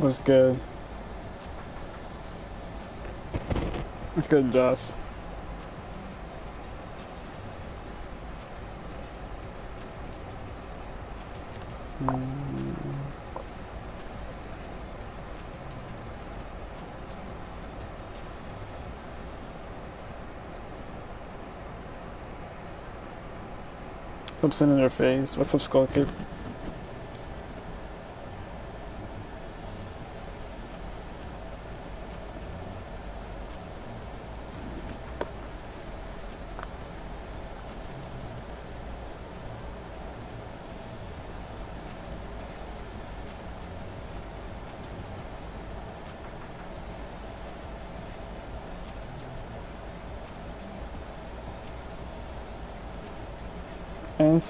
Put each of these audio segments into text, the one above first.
Was good. It's good, Josh. Something in their face. What's up, Skull Kid?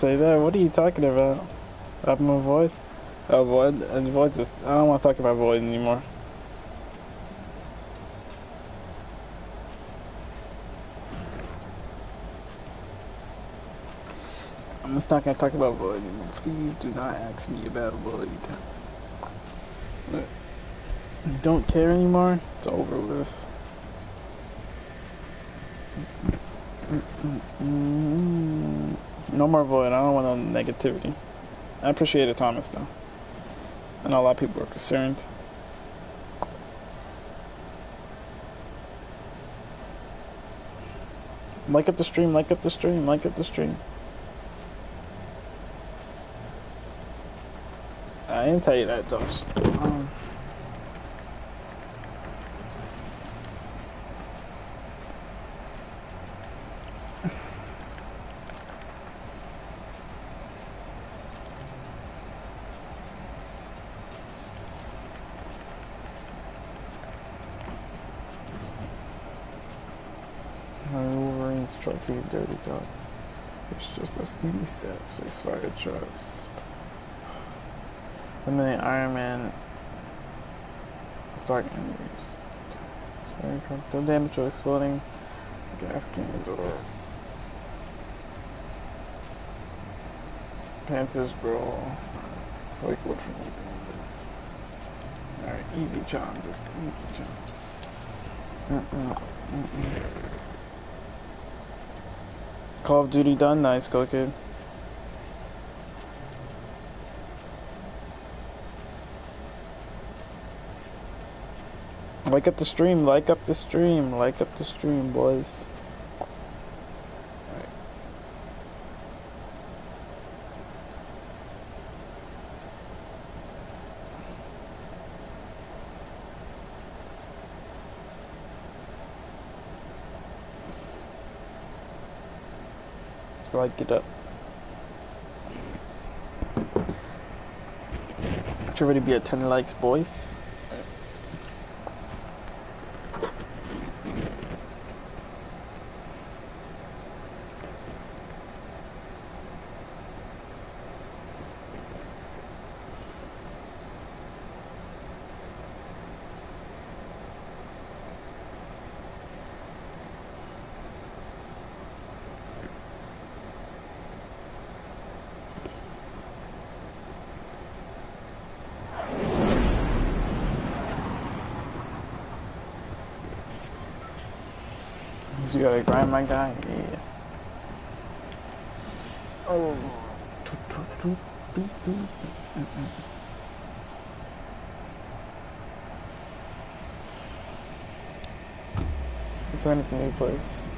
Say that. What are you talking about? I'm a void? Oh, void? And void just. I don't want to talk about void anymore. I'm just not gonna talk about void anymore. Please do not ask me about void. You don't care anymore? It's over with. Mm-mm. No more void. I don't want no negativity. I appreciate it, Thomas, though. I know a lot of people are concerned. Like up the stream, like up the stream, like up the stream. I didn't tell you that, Josh. Um, dog. It's just a steamy stats, space fire traps. And then Iron Man Stark enemies. It's very drunk. No damage or exploding. Gas can door. Panthers. Like what from bandits. Alright, easy challenges. Easy challenges. Mm-mm. Mm-mm. Call of Duty done. Nice, go kid. Like up the stream, like up the stream, like up the stream, boys. Like it up. Should already be at 10 likes, boys. So you gotta grind my guy? Yeah. Oh. Is there anything new place?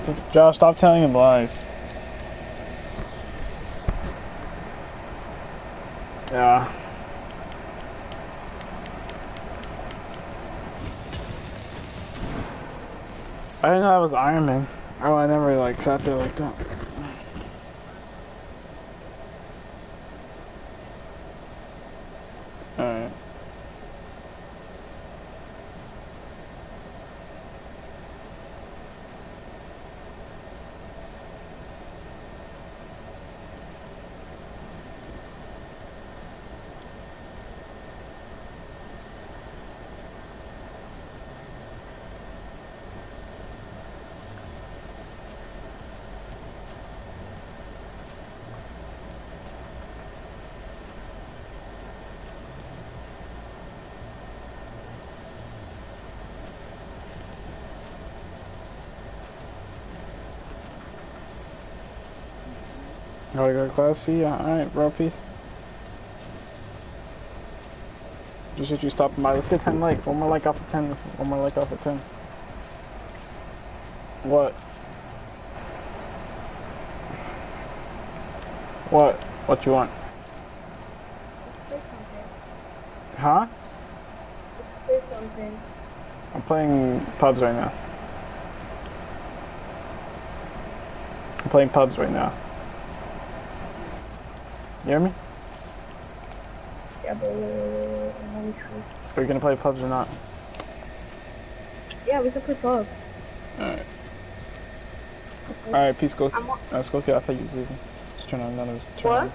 Just, Josh, stop telling him lies. Yeah. I didn't know that was Iron Man. Oh, I never like sat there like that. Alright. Gotta go to class. Ya. Alright, bro. Peace. Just that you stopping by. Let's get 10 likes. One more like off of 10. One more like off of 10. What? What? What you want? Huh? I'm playing pubs right now. I'm playing pubs right now. You hear me? Yeah, but try. Are you gonna play pubs or not? Yeah, we can play pub. Alright. Alright, peace, go. Uh, Skokie, I thought you was leaving. Just turn on another. Turn What? On,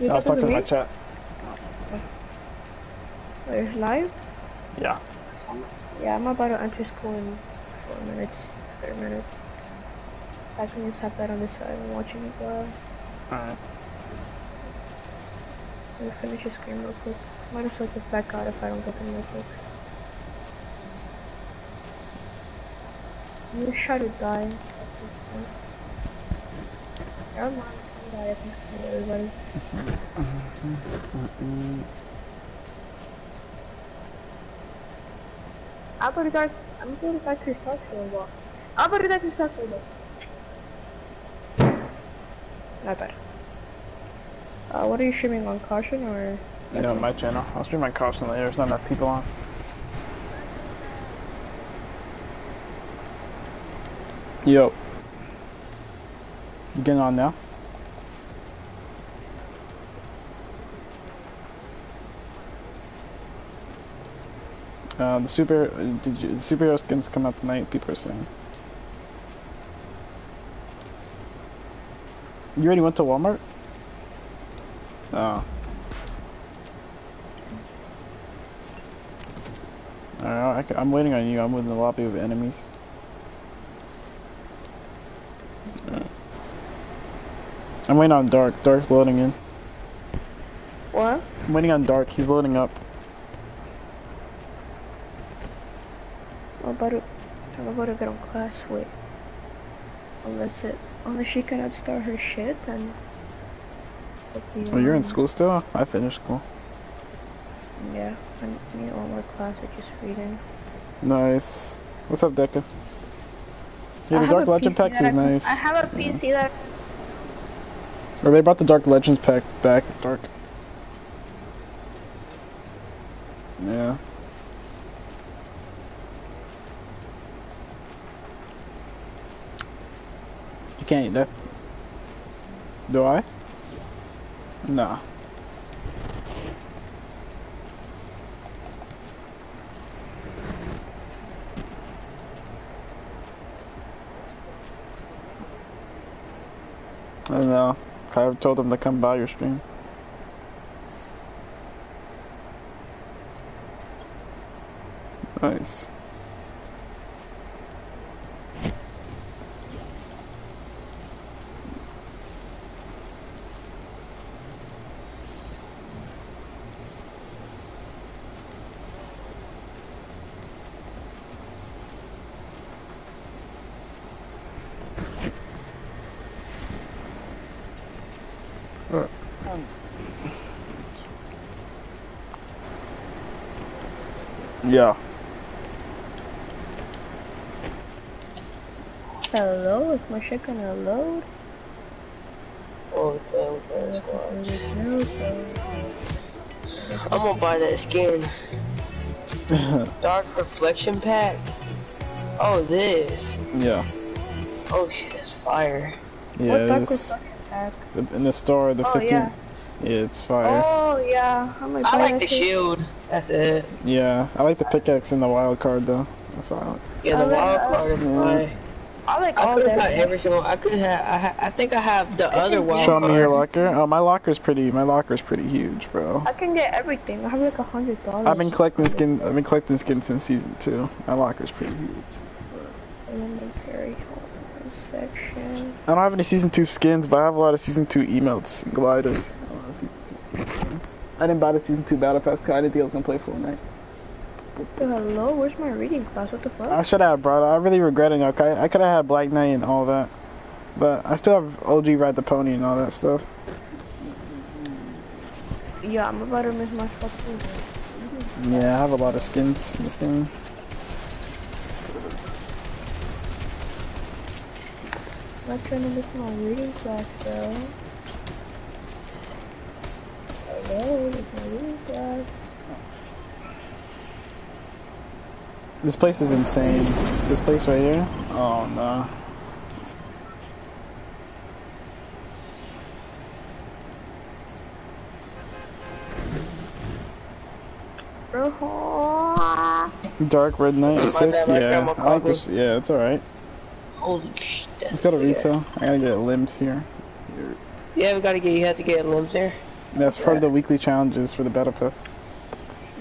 You I was talking to my chat. Wait, live? Yeah. Yeah, I'm about to enter school in four minutes, three minutes. I can just have that on the side and watching it go. Alright. Let me finish this game real quick. Might as well just back out if I don't get them real quick. I'm gonna try to die. Never mind, I'm die. I think everybody. I'll go to dark. I'm going to back to start for a while. I'll go to back to start for a while. Not bad. Uh, what are you streaming on caution or? You know, my channel. I'll stream my caution later. There's not enough people on. Yo. You getting on now? Uh, the super, did you, the superhero skins come out tonight. People are saying. You already went to Walmart? Oh. Alright, I am waiting on you. I'm in the lobby of enemies. Alright. I'm waiting on Dark. Dark's loading in. What? I'm waiting on Dark. He's loading up. I'm about to, I'm about to get on class. Wait. Unless it, unless she cannot start her shit, then. Oh, you're in school still? I finished school. Yeah, I need one more class of just reading. Nice. What's up, Deca? Yeah, I the Dark Legend that is nice. I have a Yeah. PC that Or they brought the Dark Legends pack back. Dark. Yeah. You can't eat that. Do I? Nah. I don't know. I've told them to come by your stream. Nice. Yeah. Hello, is my shit gonna load? Oh, okay, okay, No, squads. I'm gonna buy that skin. Dark reflection pack. Oh, this. Yeah. Oh shit, that's fire. Yeah, What dark it's the- in the store, the Oh, 15. yeah. Yeah, it's fire. Oh yeah, how much? I like the shield. That's it. Yeah, I like the pickaxe and the wild card though. That's what I like. Yeah, the I wild that. card is Yeah. fire. I like I all could have that. got every single. I could have. I, ha, I think I have the other wild Show card. me your locker. Oh, my locker's pretty. My locker's pretty huge, bro. I can get everything. I have like a hundred dollars. I've been collecting skins. I've been collecting skins since season two. My locker's pretty huge. Inventory hold on, section. I don't have any season two skins, but I have a lot of season two emotes, gliders. I don't have season two skins. I didn't buy the season two battle pass because I didn't think I was gonna play Fortnite. Hello, where's my reading class? What the fuck? I should have brought. it. I really regret it. Okay, I could have had Black Knight and all that, but I still have OG Ride the Pony and all that stuff. Yeah, I'm about to miss my fucking. Yeah, I have a lot of skins in this game. I'm not trying to miss my reading class though. Hello, my reading class? This place is insane. This place right here. Oh no. Dark Red Knight is My sick. bad, my Yeah, I like this. Yeah, it's alright. Holy shit. Let's go to retail. I gotta get limbs here. Yeah, we gotta get. You have to get limbs there. That's part of the weekly challenges for the battle pass.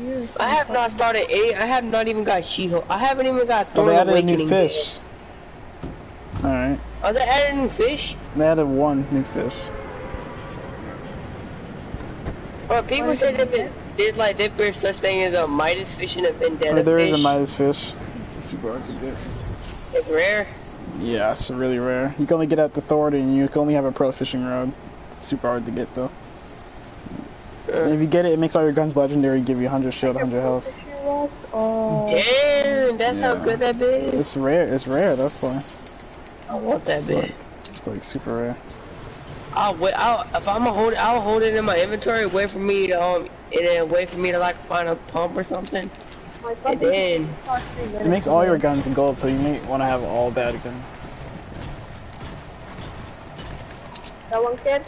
You're I have not started any. I have not even got She-Hulk. I haven't even got Oh, Thorn they added a Awakening. new fish. Alright. Are Oh, they added a new fish. They added one new fish. Well, people said that it- there's like that there's such thing as a Midas fish and a Vendetta Or there fish. is a Midas fish. It's a super hard to get. It's rare. Yeah, it's really rare. You can only get at the authority and you can only have a pro fishing rod. It's super hard to get though. And if you get it, it makes all your guns legendary, give you 100 shield, 100 health. Oh, Damn, that's how good that bit is. It's rare, it's rare, that's why. I want that bit. It's like super rare. I'll wait. I'll if I'm gonna hold it, I'll hold it in my inventory. Wait for me to um, and then wait for me to like find a pump or something, my and then It makes all your guns gold, so you may want to have all bad guns. That one kid?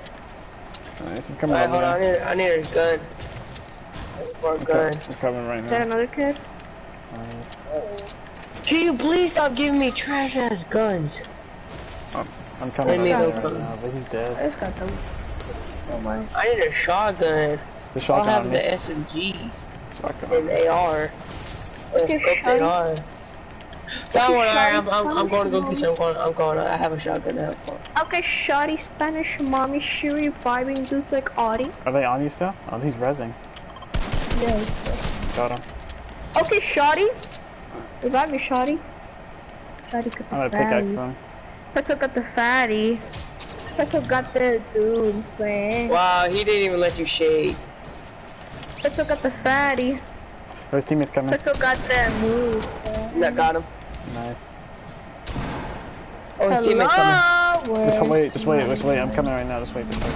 Nice, I'm coming Alright, right hold on. I need, I need a gun. For a gun. I'm coming right now. Is that now. another kid? Nice. Can you please stop giving me trash ass guns? I'm coming Let me right go. now, but he's dead. I just got them. Oh my. I need a shotgun. The shotgun. I'll have on the me. SMG Shotgun. and AR. Or Okay, scope shotgun. AR. Found one. Alright, I'm. I'm, I'm going to go get you. I'm going. I'm going. I have a shotgun now. Okay, shoddy Spanish mommy Shuri vibing dudes like Audie. Are they on you still? Oh, he's rezzing. Yes. Got him. Okay, shoddy. Revive me, shoddy. Shoddy got the I'm gonna pickaxe fatty. them. Petro got the fatty. Petro got the dude, man. Wow, he didn't even let you shade. Petro got the fatty. Oh, his teammate's coming. Petro got that move. man. I got him. Nice. Oh, his teammate's coming. Hello, Just wait, just wait, just wait. I'm coming right now. Just wait. Just wait.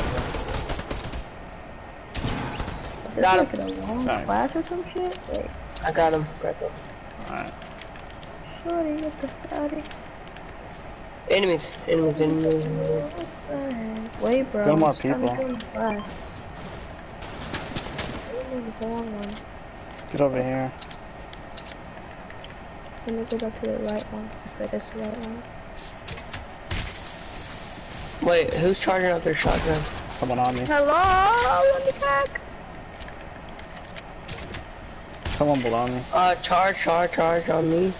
Is Got this him. like a long Nice. class or some shit? Wait, I got him. Got him. Alright. shorty got the fatty. Enemies. Enemies. Enemies. Wait, bro. Still more I'm trying to people. go in class. Wait, the wrong one. Get over here. Let me go back to the right one. Okay, that's the right one. Wait, who's charging up their shotgun? Someone on me. Hello, let me back. Someone below me. Uh, charge, charge, charge on me.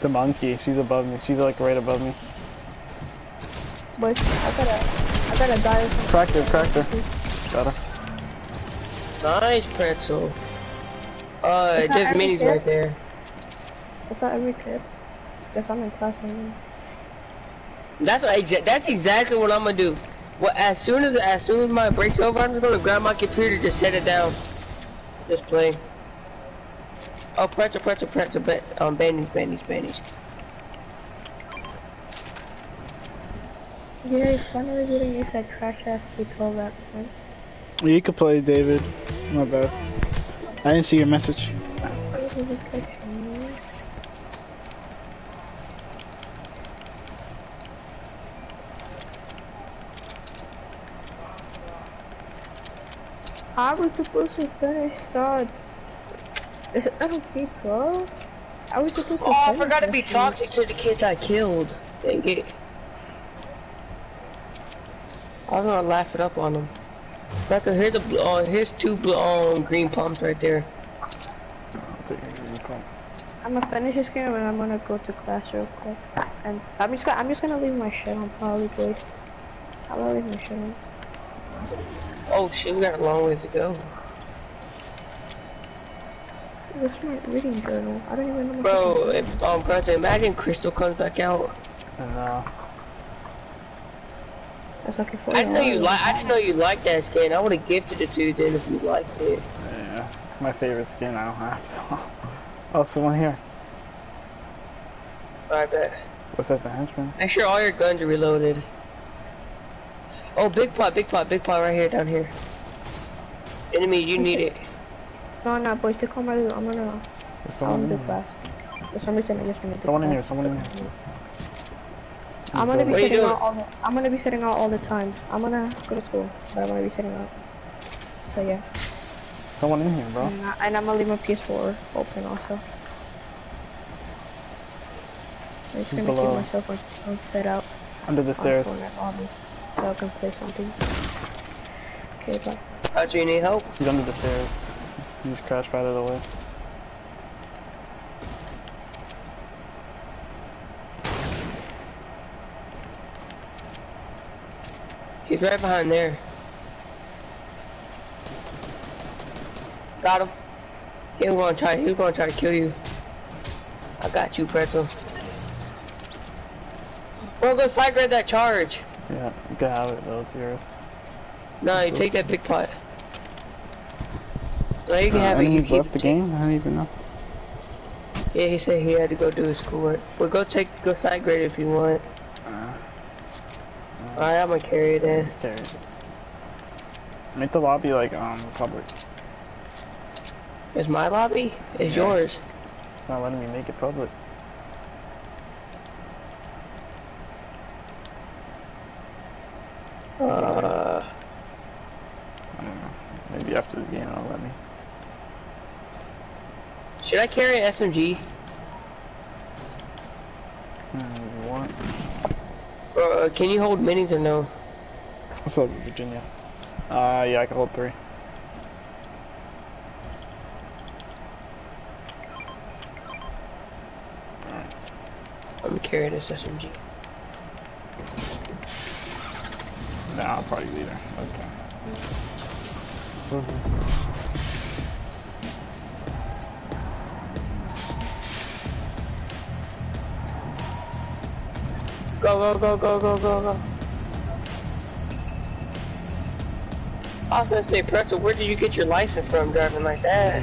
The monkey. She's above me. She's like right above me. But I gotta, I gotta die. or something. Cracked her, cracked her. Got her. Nice pretzel. Uh, Is that there's minis kid? right there. That's not every trip. Guess I'm in class right now. That's what exa- that's exactly what I'm gonna do. Well, as soon as as soon as my break's over, I'm just gonna grab my computer, just set it down, just play. Oh, pretzel, pretzel, pretzel, ba- um, bandage, bandage, bandage. Yeah, he's finally getting used to trash ass T12 at point. You could play, David. My bad. I didn't see your message. I was supposed to finish that. Is it not okay, bro? I was supposed to Oh, I forgot to be toxic to the kids I killed. Dang it. I was gonna laugh it up on them. Becca, here's a bl- uh, here's two bl- um, green pumps right there. I'll take your green pump. I'm gonna finish this game and I'm gonna go to class real quick. And I'm just gonna I'm just gonna leave my shit on probably boys. I'm gonna leave my shit on. Oh shit, we got a long ways to go. This is my reading journal. I don't even know. Bro, if, um, President, imagine Crystal comes back out. And uh, That's okay for I didn't know you like. I didn't know you liked that skin. I would have gifted it to you then if you liked it. yeah, it's my favorite skin. I don't have so. Oh, someone here. I bet. What's that? The henchman? Make sure all your guns are reloaded. Oh, big pot, big pot, big pot right here, down here. Enemy, you need it. No, no, boys, take on my loot. I'm gonna. There's I'm someone gonna in here. fast. For some reason, I just wanna do Someone in here. Someone in here. I'm gonna be What sitting out all the. I'm gonna be sitting out all the time. I'm gonna go to school, but I'm gonna be sitting out. So yeah, Someone in here, bro. and, I, I'm gonna leave my PS4 open also. I'm just gonna Below. keep myself on, on um, set out Under the stairs. lobby, so I can play something. Okay, bye. How'd you need help? He's under the stairs. He just crashed right out of the way. He's right behind there. Got him. He was gonna try. He was gonna try to kill you. I got you, Pretzel. Bro, go side grab that charge. Yeah, you can have it though. It's yours. No, you take that big pot. No, you can Uh, have it. You left the game. I don't even know. Yeah, he said he had to go do his schoolwork. Well, go take, go side grade if you want. Alright, I'm gonna carry this. carry. Make the lobby like um public. It's my lobby. It's Yeah. yours. Not letting me make it public. That's. Uh, I don't know. Maybe after the game, it'll let me. should I carry an SMG? Want? Uh, can you hold minis or no? What's up, Virginia? Uh, yeah, I can hold three. I'm gonna carry this SMG. Nah, I'll probably be there. Okay. Go, go, go, go, go, go, go. I was gonna say, Pretzel, where did you get your license from driving like that?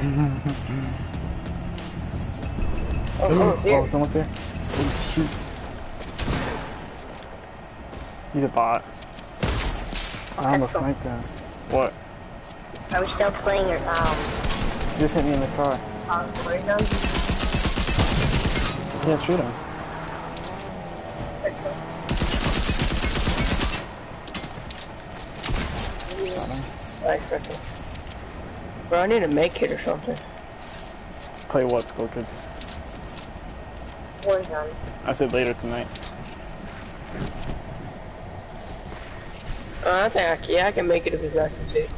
oh, someone's here. Oh, someone's here. Oh, shoot. He's a bot. I almost Pencil. sniped him. What? Are we still playing or um He just hit me in the car. on Warzone? Yeah, shoot him. Got him. Nice, Bro, I need a make kit or something. Play what, Skull Kid? Warzone. I said later tonight. Uh, I think I can, yeah, I can make it if it's not too sick.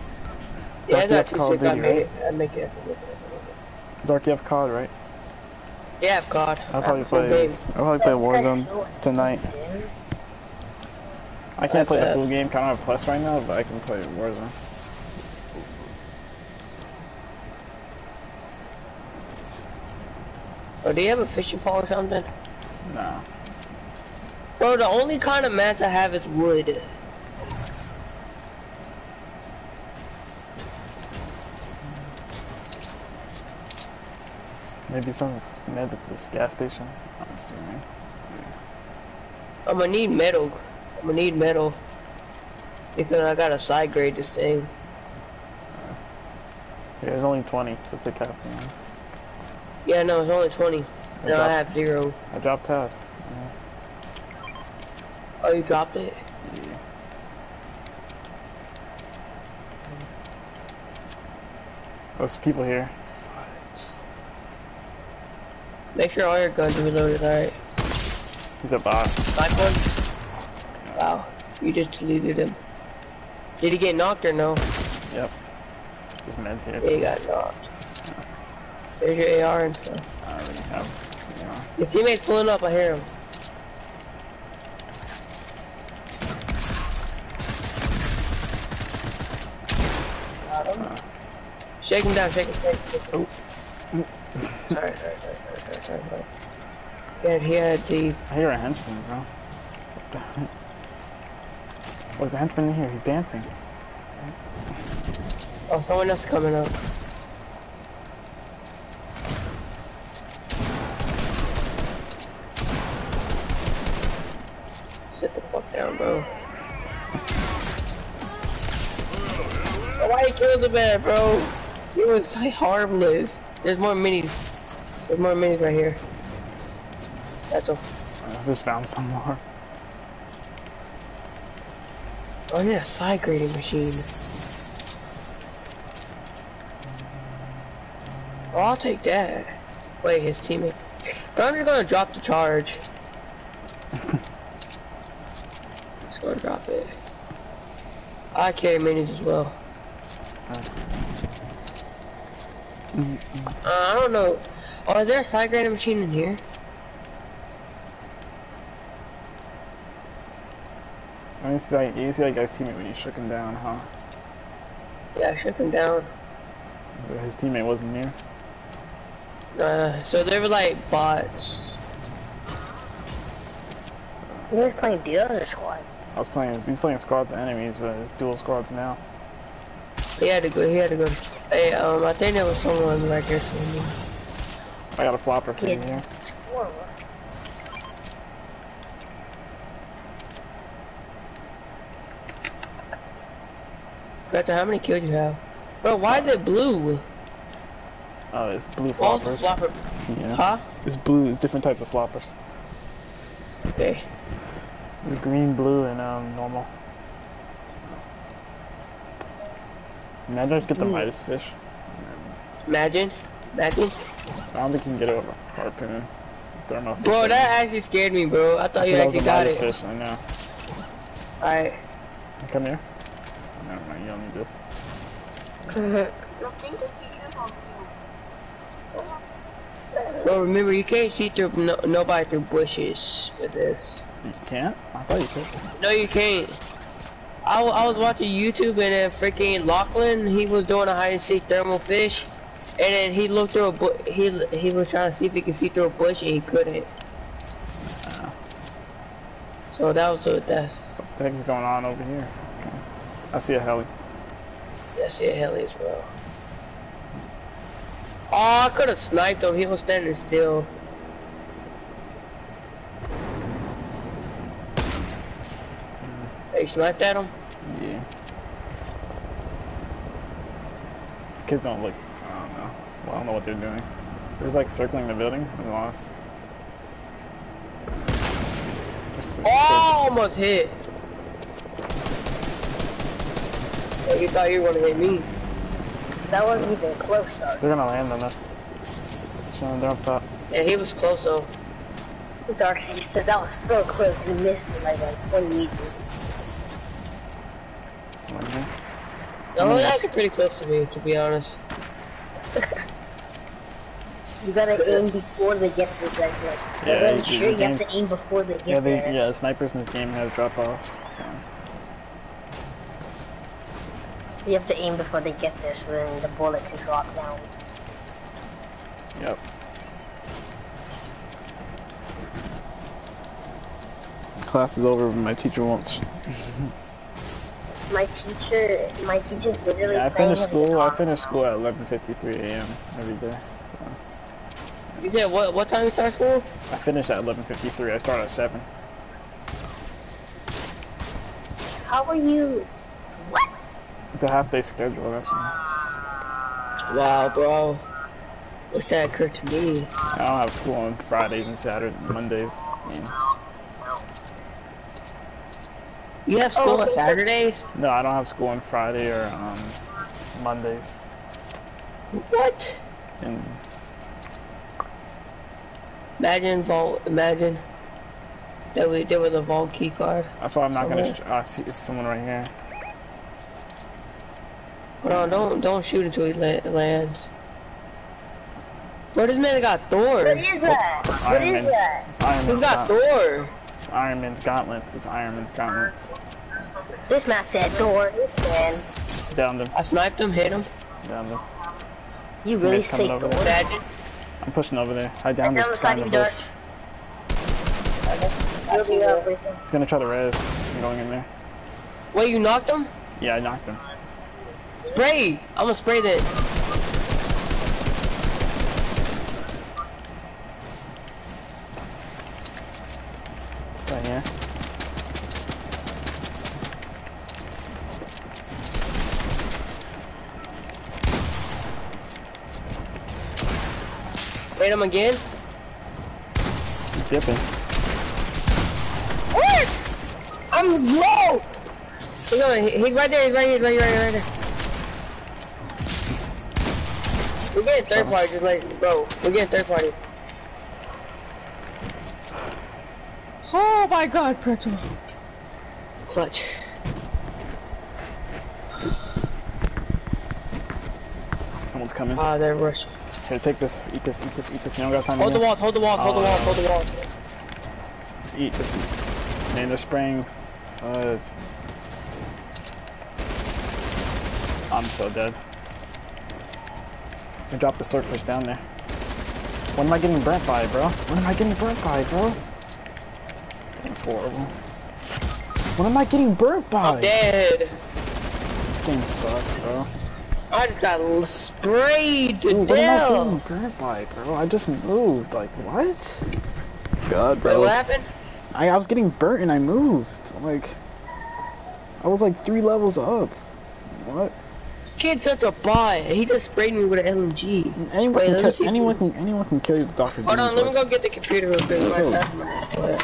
Yeah, Dark, it's you not too sick, I made it. I make it. Dark, you have COD, right? Yeah, God. I'll probably full play. I'll probably play Warzone so tonight. Dude. I can't I play the bet. full game. 'cause I don't have Plus right now, but I can play Warzone. Do you have a fishing pole or something? No. Bro, the only kind of mats I have is wood. Maybe some meds at this gas station. I'm assuming. I'm gonna need metal. I'm gonna need metal. Because I gotta side grade this thing. Yeah, there's only 20, so take half. Man. Yeah, no, it's only 20. I No, I have zero. I dropped half. Oh, you dropped it? Yeah. There's people here. Make sure all your guns are reloaded, alright? He's a bot. Snipe? Wow, you just deleted him. Did he get knocked or no? Yep. There's meds here. Yeah, he got knocked. There's your AR and stuff. I already have. this. His teammate's pulling up, I hear him. Shake him down, shake him, shake him. Shake him. sorry, sorry, sorry, sorry, sorry, sorry, sorry. Yeah, he had these. I hear a henchman, bro. What the heck? Oh, there's a henchman in here. He's dancing. Oh, someone else coming up. Sit the fuck down, bro. Oh, why you killed the man, bro? He was like harmless. There's more minis. There's more minis right here. That's all. I just found some more. Oh, I need a side grading machine. Oh, I'll take that. Wait, his teammate. But I'm just gonna drop the charge. just gonna drop it. I carry minis as well. Uh, I don't know. Oh, is there a side grading machine in here? I mean, see, like, you see that guy's teammate when you shook him down, huh? Yeah, I shook him down. But His teammate wasn't near. Uh, so they were like bots. He was playing the other squad. I was playing, he's playing squads of enemies, but it's dual squads now. He had to go. He had to go. Hey, um, I think there was someone right there somewhere. I got a flopper for you here. Score. Gotcha, how many kills you have? Bro, why is it blue? Oh, it's blue False floppers. flopper. Yeah. Huh? It's blue, different types of floppers. Okay. There's green, blue, and um, normal. Imagine I get the Hmm. Midas fish. Imagine. Imagine. I don't think you can get it with a harpoon. It's a thermal fish. Bro, that actually scared me, bro. I thought I you thought that was actually got Midas it. fish, I know. Alright. Come here. Never mind, you don't need this. Well, remember, you can't see through no, nobody through bushes with this. You can't? I thought you could. No, you can't. I, I was watching YouTube and then freaking Lachlan, he was doing a hide and seek thermal fish, and then he looked through a bu- he he was trying to see if he could see through a bush and he couldn't. Ah. So that was a that's What the heck is going on over here? Okay. I see a heli. I see a hell as well. Oh, I could have sniped him. He was standing still. Hey, you sniped at him? Yeah. These kids don't look. I don't know. Well, I don't know what they're doing. They're just like circling the building. I'm lost. So- Oh, almost hit. Yeah, you thought you were gonna hit me. That wasn't even close, though. They're gonna land on us. Showing they're up top. Yeah, he was close though. Dark, he said that was so close. He missed it like, like 20 meters. No, oh, that's pretty close to me, to be honest. you gotta aim before they get to the like, like yeah, you, sure you have to aim before they get yeah, they, there. Yeah, the snipers in this game have drop off, so. You have to aim before they get there, so then the bullet can drop down. Yep. Class is over, but my teacher wants. sh- My teacher, my teacher's literally Yeah, I playing finish school. I guitar. finish school at 11:53 a.m. every day. So You said what? What time you start school? I finish at 11:53. I start at seven. How are you? What? It's a half day schedule. That's why. Wow, bro. Wish that occurred to me. I don't have school on Fridays and Saturdays, Mondays. I mean, You have school Oh, on Saturdays? no, I don't have school on Friday or um, Mondays. What? And Imagine vault. Imagine that we there was a vault key card. that's why I'm not gonna. Somewhere. Sh- uh, see, it's someone right here. Hold on, don't don't shoot until he la- lands. Bro, this man got Thor. What is that? What Iron is Man. that? It's Iron He's Man's got gaunt- Thor. It's Iron Man's gauntlets. It's Iron Man's gauntlets. This man said Thor. This man. Down them. I sniped him, hit him. Down them. You really Nice say over Thor? there. Imagine. I'm pushing over there. I Down downed this side guy of in the bush. You'll be up with him. He's gonna try to res. I'm going in there. Wait, you knocked him? Yeah, I knocked him. Spray. I'm gonna spray that. Right here. Hit him again. He's dipping. What? I'm low. He's on. He, he's right there. He's right here. He's right here. Right here. Right there. We're getting third party. Just like, bro. We're getting third party. Oh my God, pretzel. Clutch. Someone's coming. Ah, they're rushing. Here, take this. Eat this. Eat this. Eat this. You don't got time. Hold the to walls. Hold the walls. Hold the walls. Hold the walls. Just eat. Just eat. Man, they're spraying. Uh, I'm so dead. I dropped the swordfish down there. What am I getting burnt by, bro? What am I getting burnt by, bro? Game's horrible. What am I getting burnt by? I'm Dead. This game sucks, bro. I just got sprayed to Dude, what am I getting burnt by, bro? I just moved. Like, what? God, Wait, bro. what happened? I, I was getting burnt and I moved. Like, I was like three levels up. What? This kid's such a bot. He just sprayed me with an LMG. Anyone Wait, can let me kill, see anyone can anyone can kill you with Doctor Hold on, let me go get the computer real quick.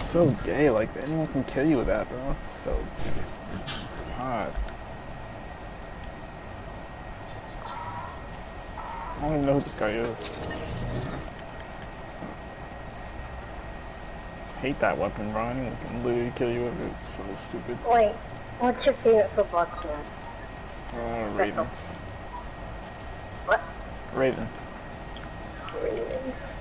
It's so gay. Like anyone can kill you with that, bro. It's so hot. I don't even know who this guy is. Hate that weapon, bro. Anyone can literally kill you with it. It's so stupid. Wait, what's your favorite football team? Uh, Ravens. What? Ravens. Ravens.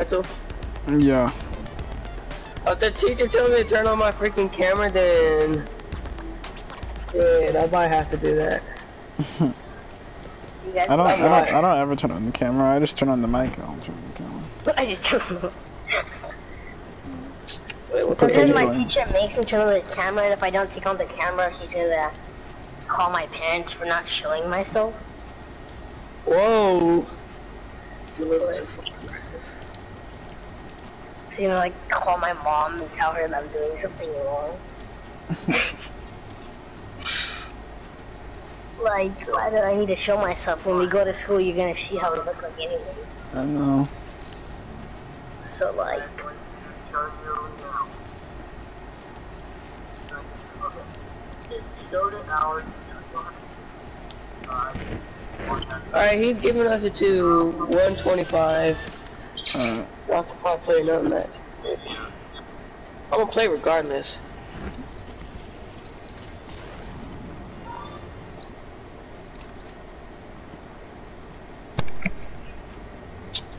That's all. Yeah. If the teacher told me to turn on my freaking camera, then... Yeah, I might have to do that. You guys I don't, I don't. I don't ever turn on the camera. I just turn on the mic. I don't turn on the camera. But I just don't. Wait, what's Okay, up? Sometimes my teacher makes me turn on the camera, and if I don't take on the camera, he's gonna call my parents for not showing myself. Whoa! It's a little too fucking aggressive. He's gonna like call my mom and tell her that I'm doing something wrong. like, why do I need to show myself? When we go to school, you're gonna see how I look like anyways. I know. So like, Alright, he's giving us it to 125. Uh, So I have to probably play another match. I'm gonna play regardless.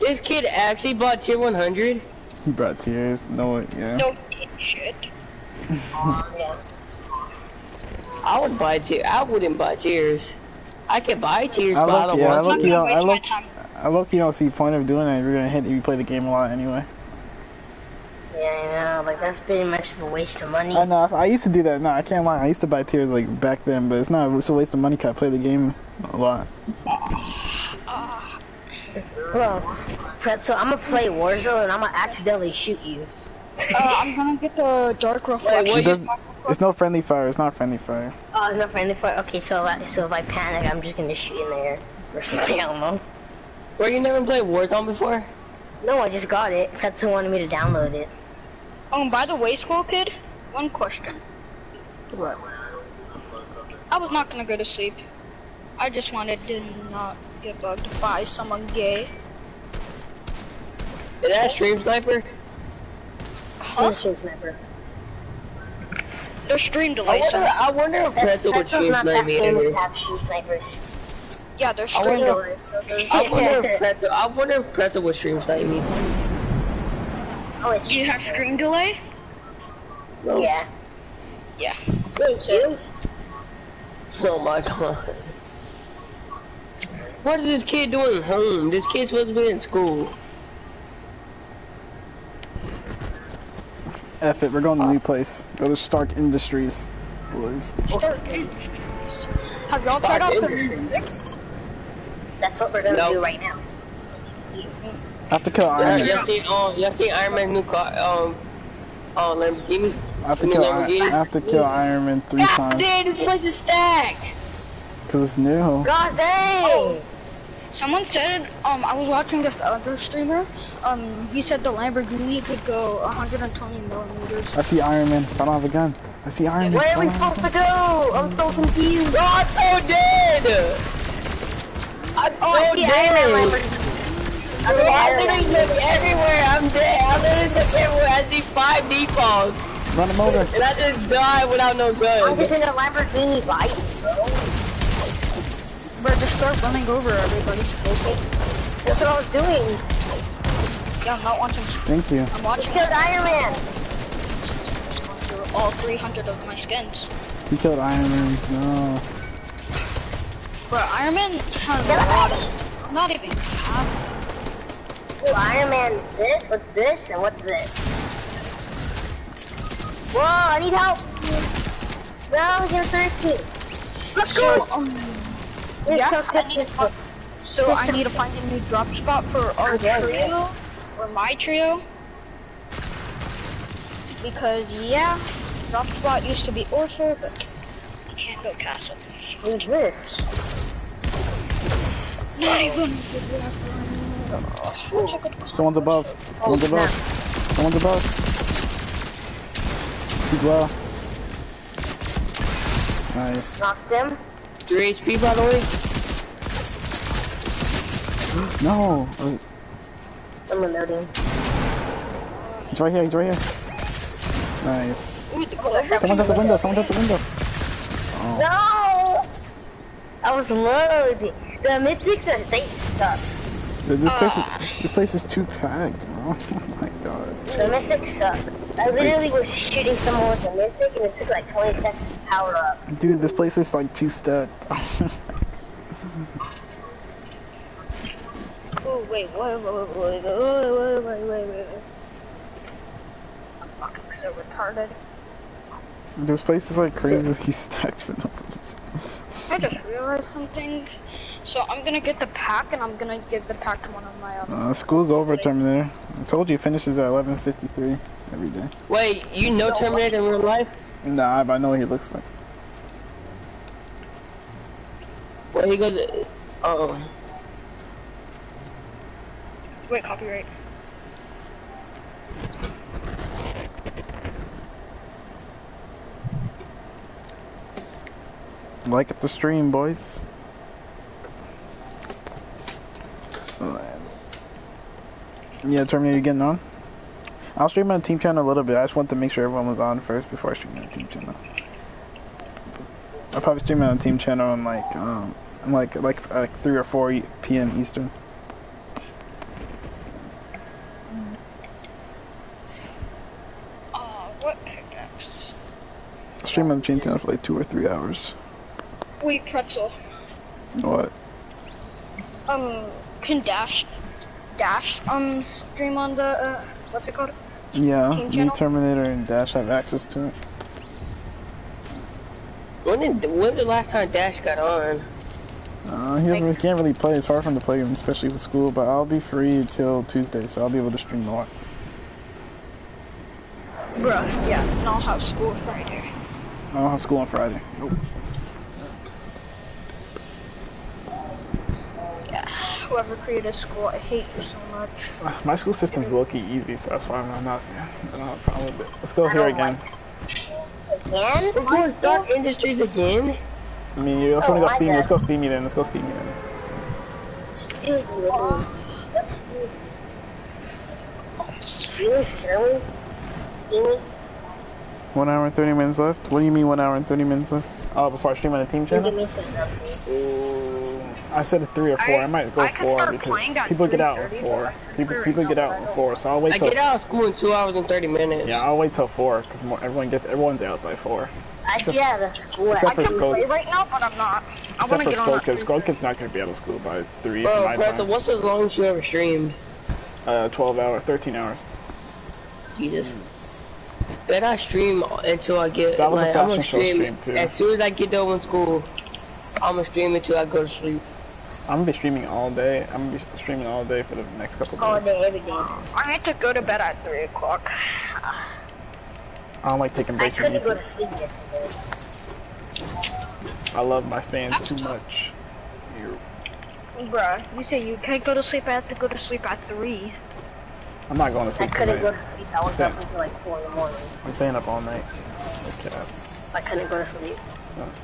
This kid actually bought tier 100? He brought tears. No, yeah. No shit. yeah. I would buy tier. I wouldn't buy tiers. I could buy tiers, I but I don't yeah, I look, to. you know, I look. I look, you don't see point of doing it you're gonna hit if you play the game a lot anyway. Yeah, I know. Like that's pretty much of a waste of money. I know, I used to do that. No, I can't lie. I used to buy tiers like back then, but it's not. It's a waste of money. Cause I play the game a lot. Ah, ah. Well, Pretzel, I'm gonna play Warzone and I'm gonna accidentally shoot you. Uh, I'm gonna get the dark Wait, reflection. what It does, it's no friendly fire. It's not friendly fire. Oh, it's not friendly fire. Okay, so if I, so if I panic, I'm just gonna shoot in the air or something. I don't know. Bro, you never played Warzone before? No, I just got it. Pretzel wanted me to download it. Oh, and by the way, school kid, one question. What? I was not gonna go to sleep. I just wanted to not get bugged by someone gay. Is that Stream Sniper? Huh? Finish sniper. There's stream I delay, wonder, so I wonder if Pretzel would Pretzel's Stream not that Snipe me famous ever. to have shoot snipers. yeah, there's I stream wonder- delay. So there's... I wonder if Pretzel, I wonder if Pretzel would Stream Snipe me. Oh, it's Do you have stream delay? No. Yeah. Yeah. Thank you. Oh my god. What is this kid doing home? This kid's supposed to be in school. F it. We're going to a new place. Go to Stark Industries. Boys. Start Have y'all tried out the Industries. That's what we're gonna No. do right now. I have to kill Yeah, Iron Man. y'all seen, oh, y'all seen Iron Man's new car, um, uh, Lamborghini? I have to I mean, kill. Iron, I have to kill Iron Man three God times damn, this place is stacked! because it's new. God dang! Someone said, um, I was watching this other streamer, um, he said the Lamborghini could go 120 millimeters. I see Iron Man. I don't have a gun, I see Iron Man. Where are we don't have a supposed to go? I'm so confused. Oh, I'm so dead! I'm Oh, I so see Iron Man dead! Lamborghini. I, I literally look everywhere, I'm dead. I literally look everywhere, I see five defaults. Run him over. And I just died without no gun. I'm just in a Lamborghini bike, bro. Bro, just start running over everybody, school kid. That's what I was doing. Yeah, I'm not watching, Thank you. I'm watching Killed Iron Man. through all 300 of my skins. He killed Iron Man. No. Bro, Iron Man has a lot of, not even half. Ooh, Iron Man is this, what's this, and what's this? Whoa, I need help! No, I'm getting thirsty. Let's go! So, um, It's yeah, so I need to, difficult. fi- so I need to find a new drop spot for our Yeah, trio, or my trio. Because, yeah, drop spot used to be Orpher, but I can't go castle. Who's this? Not oh. even Someone's oh. above. Someone's oh, above. Someone's above. He's well. Nice. Knocked him. 3 HP by the way? No. I'm reloading. He's right here. He's right here. Nice. Someone's at the window. Someone's at the window. No! Oh. I was loading. The mythics are they suck. This place is ah. this place is too packed, bro. Oh my god. The mythics suck. I literally was shooting someone with a mythic and it took like 20 seconds to power up. Dude, this place is like too stacked. Oh wait, wait, wait, wait, wait, wait, wait, wait, wait, wait. I'm fucking so retarded. this place is like crazy he stacked for no reason. I just realized something. So I'm gonna get the pack and I'm gonna give the pack to one of my other. Uh, school's over, Terminator. I told you finishes at 11:53 every day. Wait, you know Terminator in real life? Nah, but I know what he looks like. Where he goes, oh. Wait, copyright. Like up the stream, boys. Yeah, Terminator, you getting on? I'll stream on team channel a little bit. I just want to make sure everyone was on first before I stream on team channel. I'll probably stream on team channel on like um like like uh, like three or four p.m. Eastern. What? Stream on the team channel for like two or three hours. Wait, pretzel. What? Um, can dash Dash, um, stream on the, uh, what's it called? Yeah, Team me, channel? Terminator, and Dash have access to it. When did when the last time Dash got on? Uh, he doesn't, really, can't really play. It's hard for him to play, especially with school. But I'll be free until Tuesday, so I'll be able to stream a lot. Bruh, yeah, and I'll have school Friday. I don't have school on Friday. Nope. Yeah, whoever created a school, I hate you so much. Uh, My school system's low-key easy, so that's why I'm not. I don't have a problem with it. Let's go I here again. like s- Again? We're going Stark Industries again. I mean, you just Oh, want to go I Steamy. Let's go. Steamy then. Let's go Steamy then. Let's go Steamy. Stupid. literally. That's stupid. Really? Really? Steamy? One hour and 30 minutes left? What do you mean one hour and 30 minutes left? Oh, before I stream on the team You give channel? me some. Ooh, I said three or four. I, I- might go I four because people get out at four. People, people get out at four, so I'll wait I till. get out of school in two hours and thirty minutes. Yeah, I'll wait till four because everyone gets everyone's out by four. I Except- get out of school except at for I can Skull- play right now, but I'm not. I Except want to for get on Skull at Kid. Skull Kid's not gonna be out of school by three Bro, my Pretzel, time. what's the longest you ever streamed? Uh, 12 hour, 13 hours. Jesus. Bet I stream until I get That was a like I'm gonna stream, stream, too. as soon as I get done with school. I'm gonna stream until I go to sleep. I'm gonna be streaming all day. I'm gonna be streaming all day for the next couple all days. day, every day. I need to go to bed at 3 o'clock. I don't like taking I breaks from couldn't go to sleep. I love my fans too much. You- Bruh, you say you can't go to sleep, I have to go to sleep at 3. I'm not going to sleep I couldn't go to sleep. I was up until like 4 in the morning. I'm staying up all night. Okay. I couldn't go to sleep.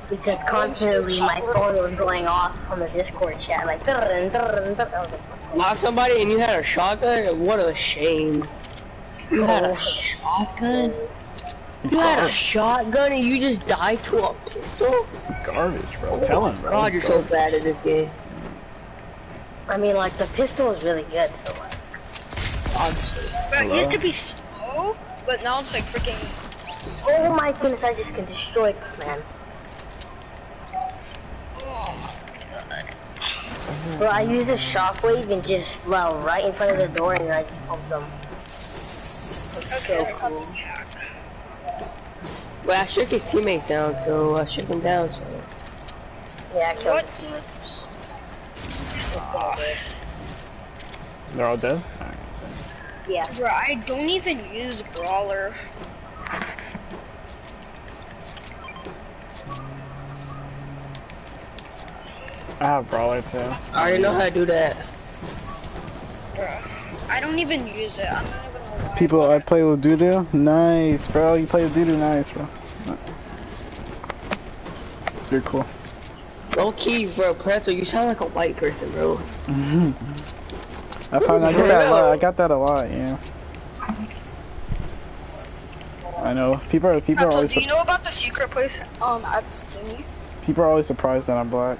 Because constantly my phone was going off on the Discord chat, like, like, Lock somebody and you had a shotgun? What a shame. You had Oh, a shotgun? He's You had a shotgun and you just died to a pistol? It's garbage, bro. Tell him, bro. God, It's you're so bad at this game. I mean, like, the pistol is really good, so like, Obviously. Bruh, it used to be slow, but now it's like freaking. oh my goodness, I just can destroy this man. Bro, I use a shockwave and just flew right in front of the door and I just pumped them. It's so cool. Well, I shook his teammates down, so I shook him down, so. Yeah, I killed What? They're all dead? Yeah. Bruh, I don't even use Brawler. I have Brawler too. I already know how to do that. Bruh. I don't even use it. I don't even know why. People I play with Doodoo? Nice, bro. You play with Doodoo? Nice, bro. You're cool. Low key, bro, Pretzel, you sound like a white person, bro. That's how I get that a lot. I got that a lot, yeah. I know. People are people are always do you know about the secret place um at Steamy? people are always surprised that I'm black.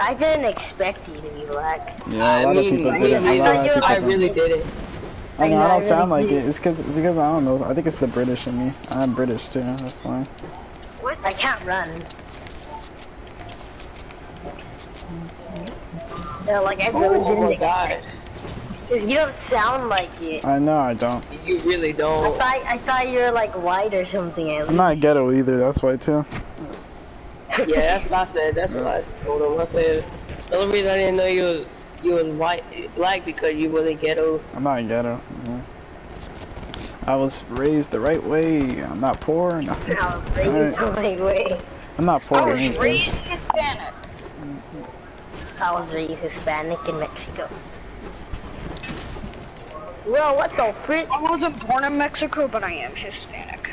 I didn't expect you to be black. Yeah, I a lot mean, of people I didn't. mean, A lot of I- people I didn't. really did it. I know. I I don't I sound like did. it. It's because it's because I don't know. I think it's the British in me. I'm British too. That's fine. What? I can't run. Yeah, like I really Oh didn't god. expect. Cause you don't sound like it. I know. I don't. You really don't. thought I thought you were like white or something. At I'm not ghetto either. That's why too. Yeah, that's what I said. That's what I told him. I said, the only reason I didn't know you was, you was white, black because you wasn't ghetto. I'm not ghetto. yeah. I was raised the right way. I'm not poor. or Nothing. I was raised the right way. I'm not poor. I was anything. raised Hispanic. I was raised Hispanic in Mexico. Well, what the frick? I wasn't born in Mexico, but I am Hispanic.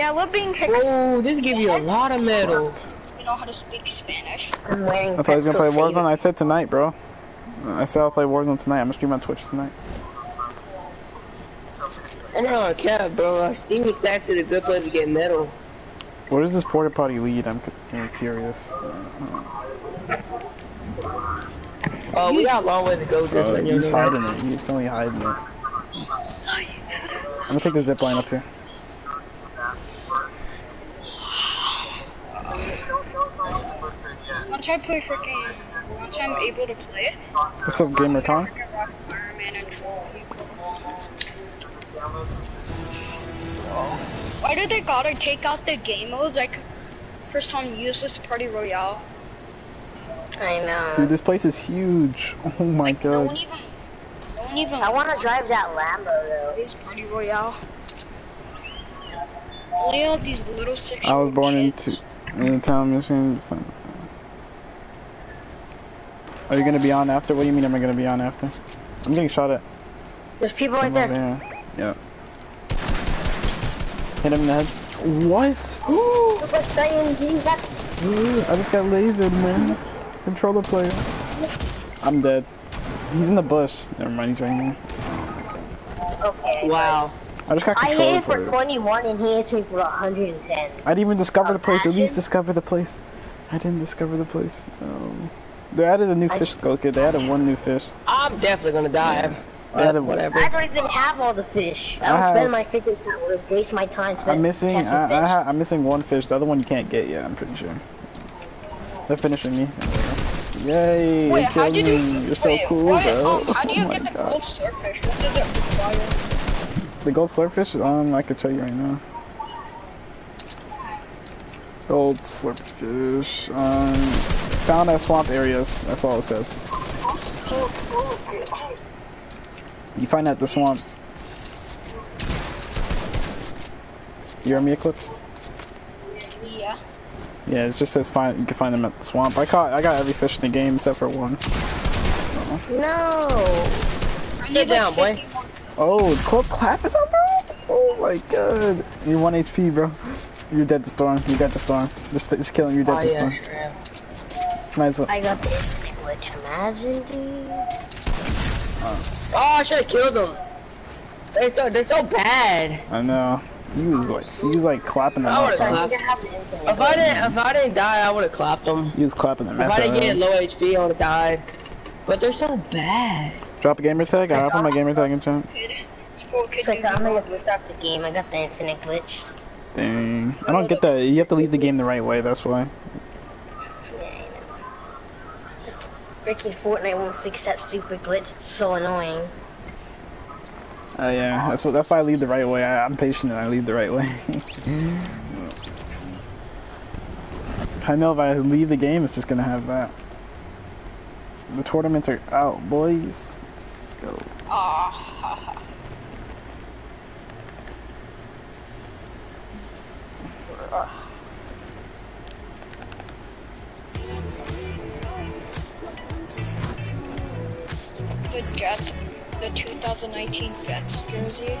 Yeah. Yeah, I love being Hicks. Oh, this give you a lot of metal. You know how to speak Spanish. I'm wearing. I thought he was gonna play Pretzel's Warzone. I said tonight, bro. I said I'll play Warzone tonight. I'm gonna stream on Twitch tonight. I know, I can't, bro. Uh, Steamy Stacks is a good place to get metal. Where does this porta potty lead? I'm cu- you curious. Oh, we got a long way to go. Just Uh, letting you he's hiding it. He's definitely hiding it. I'm gonna take the zip line up here. Once I play freaking, once I'm able to play it, What's up, Gamer Kong? freaking rock Iron Man and troll people. Why do they gotta take out the game modes? Like, first time useless party royale. I know. Dude, this place is huge. Oh my Like, no one god. even, no one even I want to drive that Lambo though. plays party royale. Only all these little six. I was born into in the town mission. so- Are you gonna be on after? What do you mean am I gonna be on after? I'm getting shot at. There's people right from over there. Yeah. Hit him in the head. What? Super Saiyan G, I just got lasered, man. Controller player. I'm dead. He's in the bush. Never mind, he's right here. okay. Wow. I just got I hit him for player. 21 and he hits me for 110. I didn't even discover the place. At least discover the place. I didn't discover the place. Um, they added a new I fish skull kid. They added one new fish. I'm definitely gonna die. They added whatever. I don't even have all the fish. I I don't have- spend my fishing time. I waste my time spending I'm missing. catching I, I fish. ha- I'm missing one fish. The other one you can't get yet. I'm pretty sure. They're finishing me. Yay! Wait, you how killed did you? me. You're so cool, what, bro. Um, how do you oh get the God. gold starfish? What does it require? The gold swordfish? Um, I could tell you right now. Gold swordfish. Um, found at swamp areas. That's all it says. You find that at the swamp. You hear me, Eclipse? Yeah. Yeah, it just says find. You can find them at the swamp. I caught. I got every fish in the game except for one. So. No. Sit down, boy. 50 more- Oh, Colt clapping them, bro! Oh my god. You're 1 HP, bro. You're dead to storm. You're dead to storm. This is killing you, dead Oh to yeah, storm. sure am. Might as well. Um. I got the infinite glitch. Imagine, dude. Ah. Oh, I should have killed them. They're so they're so bad. I know. He was like, he was like clapping them I would've clapped. need to have the infinite If I didn't if I didn't die, I would have clapped them. He was clapping the If mess I didn't get low HP, I would have died. But they're so bad. Drop a gamer tag. I hop on my gamer tag in chat. Kid. Let's go, kid. Quick, I'm the- gonna restart the game. I got the infinite glitch. Dang. I don't get that. You have to leave the game the right way. That's why. Yeah, I know. Freaking Fortnite won't fix that stupid glitch. It's so annoying. Uh, yeah. That's what. That's why I leave the right way. I, I'm patient and I leave the right way. I know if I leave the game, it's just gonna have that. The tournaments are out, boys. Let's go. Ah, ha, ha. The Jets, the 2019 Jets jersey.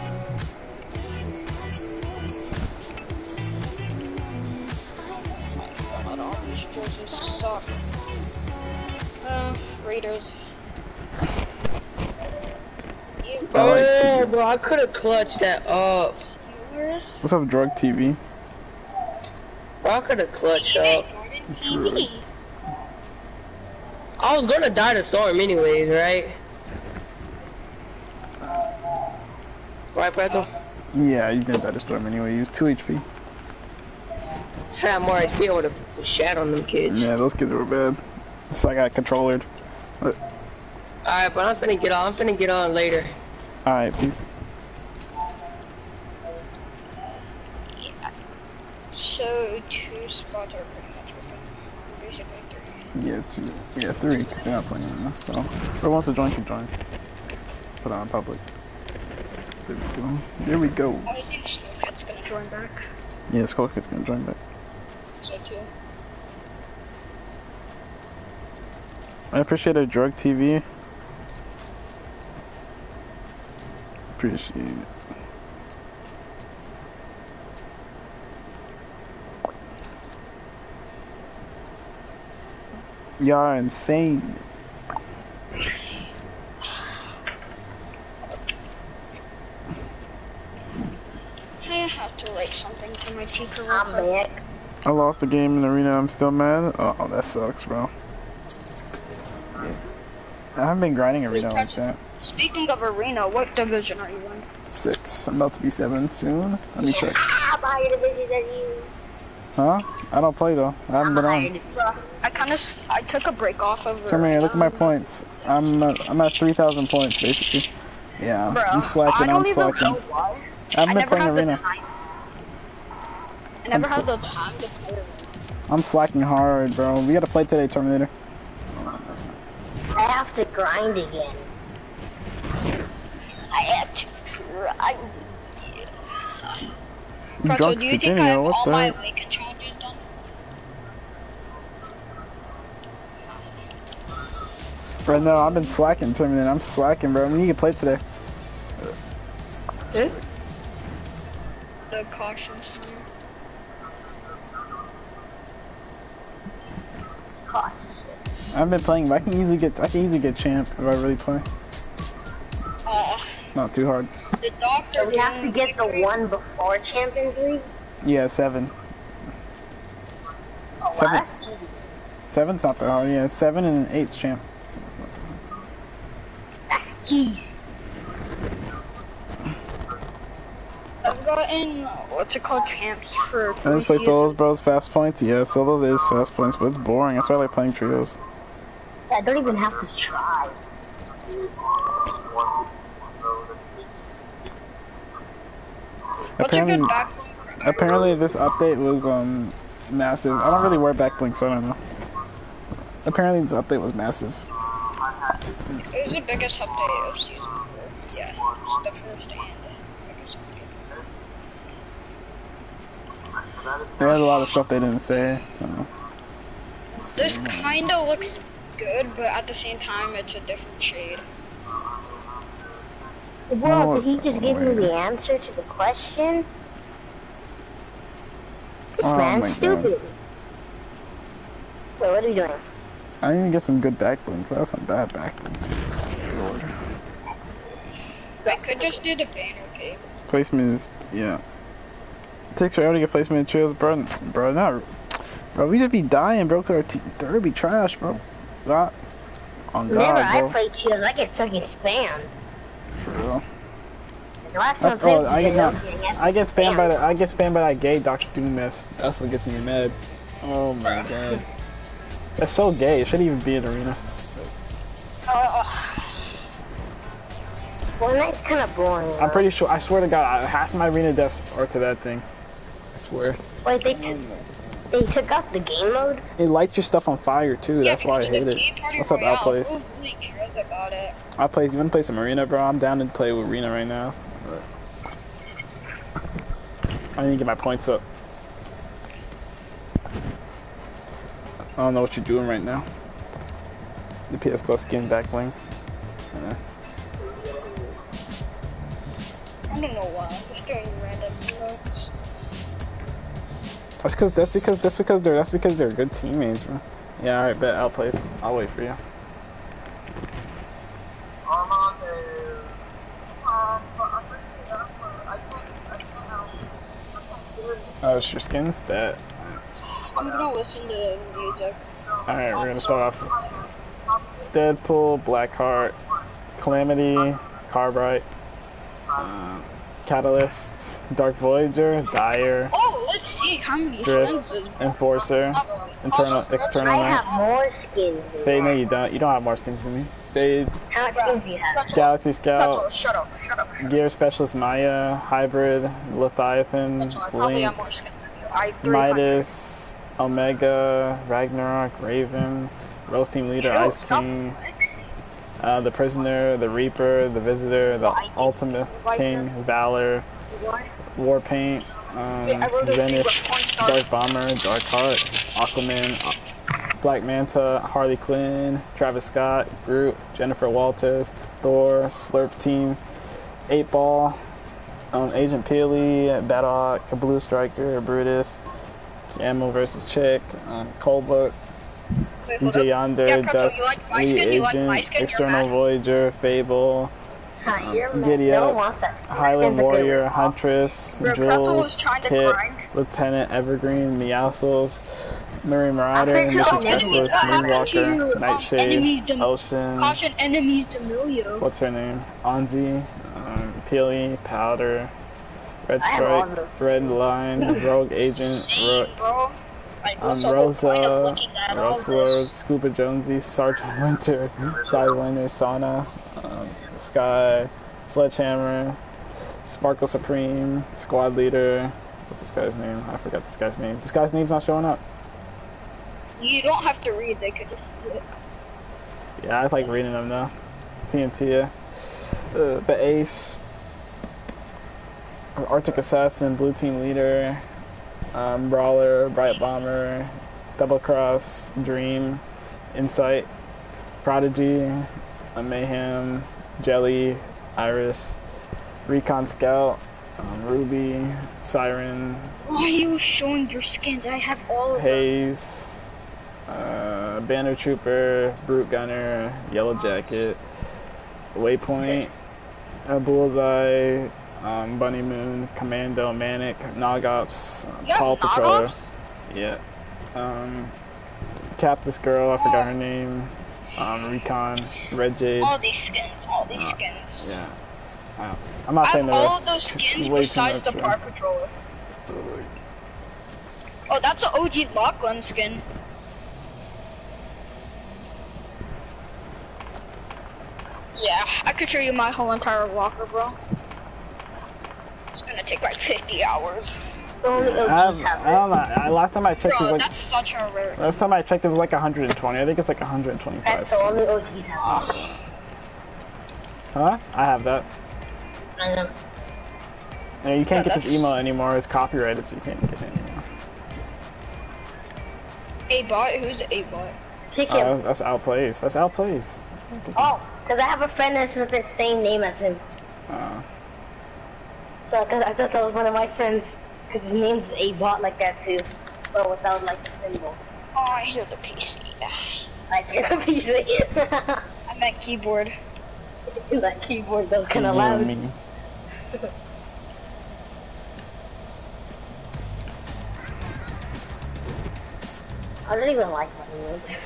Oh my god, all these jerseys suck. Uh, Raiders. You I like Oh, bro, I could have clutched that up. What's up, Drug TV? Bro, I could have clutched up. Jordan TV. I was gonna die to storm anyways, right? Right, Pretzel? Yeah, he's gonna die to storm anyway. He was 2 HP. If I had more HP, I would have shat on them kids. Yeah, those kids were bad. So I got controllered. Alright, but I'm finna get on. I'm finna get on later. Alright, peace. So two spots are pretty much open. Basically three. Yeah, two. Yeah, three. They're not playing anymore. So, whoever wants to join can join. Put on public. There we go. There we go. I think Snowcat's gonna join back. Yeah, Skull Kid's gonna join back. So too. I appreciate a drug TV. Appreciate it. Y'all are insane. I have to write something to my teacher I'm back. I lost the game in arena. I'm still mad. Oh, that sucks, bro. Yeah. I haven't been grinding arena like that. Speaking of arena, what division are you in? Six. I'm about to be seven soon. Let me check. I'm higher division than you. Huh? I don't play though. I haven't been Higher on. I kind of I took a break off of. Terminator, look at my points. I'm uh, I'm at 3,000 points basically. Yeah, Bruh, I'm slacking. I I'm slacking. I haven't I been playing arena. I never I'm had the time to play arena. I'm slacking hard, bro. We gotta play today, Terminator. I have to grind again. I have to grind. You Pretzel, do you think I have all my heck? Awaken challenges done? Right now, I've been slacking, Terminator. I'm slacking, bro. We need to play today. The caution sign. I've been playing, but I can easily get I can easily get champ if I really play. Oh, Not too hard. the doctor. So we have to get the one before Champions League? Yeah, seven. Oh, wow, Seven. that's easy. Seven's not that hard. Yeah, seven and eight's champ. That's. I've gotten what's it called champs for I three just play seasons. solos, bros. Fast points. Yeah, solos is fast points, but it's boring. That's why I like playing trios. So I don't even have to try. What's a Apparently, apparently this update was um massive. I don't really wear back bling, so I don't know. Apparently this update was massive. It was the biggest update of season four. Yeah, it's the first and biggest update. They had a lot of stuff they didn't say, so. This kind of looks good, but at the same time, it's a different shade. Bro, Oh, did he just give me the answer to the question? This Oh my man's God. stupid. Wait, what are we doing? I need to get some good back blings. I have some bad back blings. I could just do the banner cape. Placement is yeah. takes forever to get placement in trios, bro. Bro, not. Bro, we just be dying, bro. Cause our t- third be trash, bro. Not. On God, Whenever I play Cheers, I get fucking spammed. For real. The last I That's played all. I get Cheers, not. I get spammed by the. I get spammed by that gay Doctor Doom mess. That's what gets me mad. Oh my god. That's so gay. It shouldn't even be an arena. Fortnite's kind of boring. I'm pretty sure. I swear to God, half my arena deaths are to that thing. I swear. Wait, they t- they took out the game mode. It lights your stuff on fire too. That's why I hate it. What's up, Royale, Outplays? Really cares about it? I play. You wanna play some arena, bro? I'm down to play with arena right now. I need to get my points up. I don't know what you're doing right now. The PS Plus skin back bling. Uh, I don't know why. I'm just doing random jokes. that's because that's because that's because they're that's because they're good teammates, bro. Yeah, all right, bet outplays. I'll wait for you. Oh, it's your skins? Bet. I'm gonna listen to music. Alright, we're gonna start off. Deadpool, Blackheart, Calamity, Carbide, uh, Catalyst, Dark Voyager, Dire, Oh, let's see how many Drift, skins is. Enforcer, Internal, External I Knight. have more skins. Than Fade, no you don't. You don't have more skins than me. Fade, How much skins do you have? Galaxy Pretzel, Scout, shut up, shut up, shut up. Gear Specialist Maya, Hybrid, Leviathan, Pretzel, I probably have more Lynx, skins than you. I 300. Midas, Omega, Ragnarok, Raven, Rose Team Leader, Ice. King, uh, the Prisoner, the Reaper, the Visitor, the Ultimate. King, Valor? Warpaint, um, Wait, I wrote a Zenith. Dark Bomber, Dark Heart, Aquaman, uh, Black Manta, Harley Quinn, Travis Scott, Groot, Jennifer Walters, Thor, Slurp Team, 8 Ball, um, Agent Peely, Battlehawk, Blue Striker, Brutus, Ammo versus Chick, um, Coldbook, Wait, DJ. Yonder, Yeah, Dust, you like my Lee skin? You like skin? External? Voyager, Fable, Huh, you're. Giddy up, one wants that skin. That Highland skin's a good Warrior. Huntress, Bro, Jules, trying Kit. Lieutenant Evergreen, Meowscles, Marine Marauder, pretty sure Mission Specialist, what happened to Moonwalker, your, um, Nightshade, enemies Ocean, Caution enemies Demilio. what's her name? Anzi, um, Peely, Powder, Red I have all Strike, those Red. Line, Rogue Agent, Same, Rook, bro. Like, um, the whole point of Rosa, looking at Rustler. Scuba Jonesy, Sergeant Winter, Sidewinder, Sauna, um, Sky, Sledgehammer, Sparkle Supreme, Squad Leader. What's this guy's name? I forgot this guy's name. This guy's name's not showing up. You don't have to read, they could just see it. Yeah, I like reading them though. TNT. Uh, the Ace, Arctic Assassin, Blue Team Leader, um, Brawler, Bright Bomber, Double Cross, Dream, Insight, Prodigy, Mayhem, Jelly, Iris, Recon Scout, um, Ruby, Siren, Why are you showing your skins? I have all of them. Haze, uh, Banner Trooper, Brute Gunner, Yellow Jacket, Waypoint, uh, Bullseye, um, Bunny Moon, Commando, Manic, Nogops, uh, You have Paw Patroller. Yeah. Um, Cap this girl, I forgot her name. Um, Recon, Red Jade. All these skins, all these Uh, skins. Yeah. Uh, I'm not I saying have the all of those skins besides much, the. Power Patroller. Oh, that's an OG Lachlan skin. Yeah, I could show you my whole entire locker, bro. It's gonna take like 50 hours. Only I, OGs have, have I don't know. last time I checked, it was like that's such a rare. last time I checked, it was like 120. I think it's like 125. That's the only. OGs have this. Huh? I have that. I know. Yeah, you can't Yeah, get this email anymore. It's copyrighted, so you can't get it anymore. A bot? Who's a bot? Pick Uh, him. that's outplays. That's outplays. oh, because I have a friend that has the same name as him. Uh, So I thought, I thought that was one of my friends. Because his name's a bot like that too. But without like the symbol. Oh, I hear the PC. I hear the piece of it. I meant keyboard. that keyboard though kind you of and loud. me. I don't even like my words.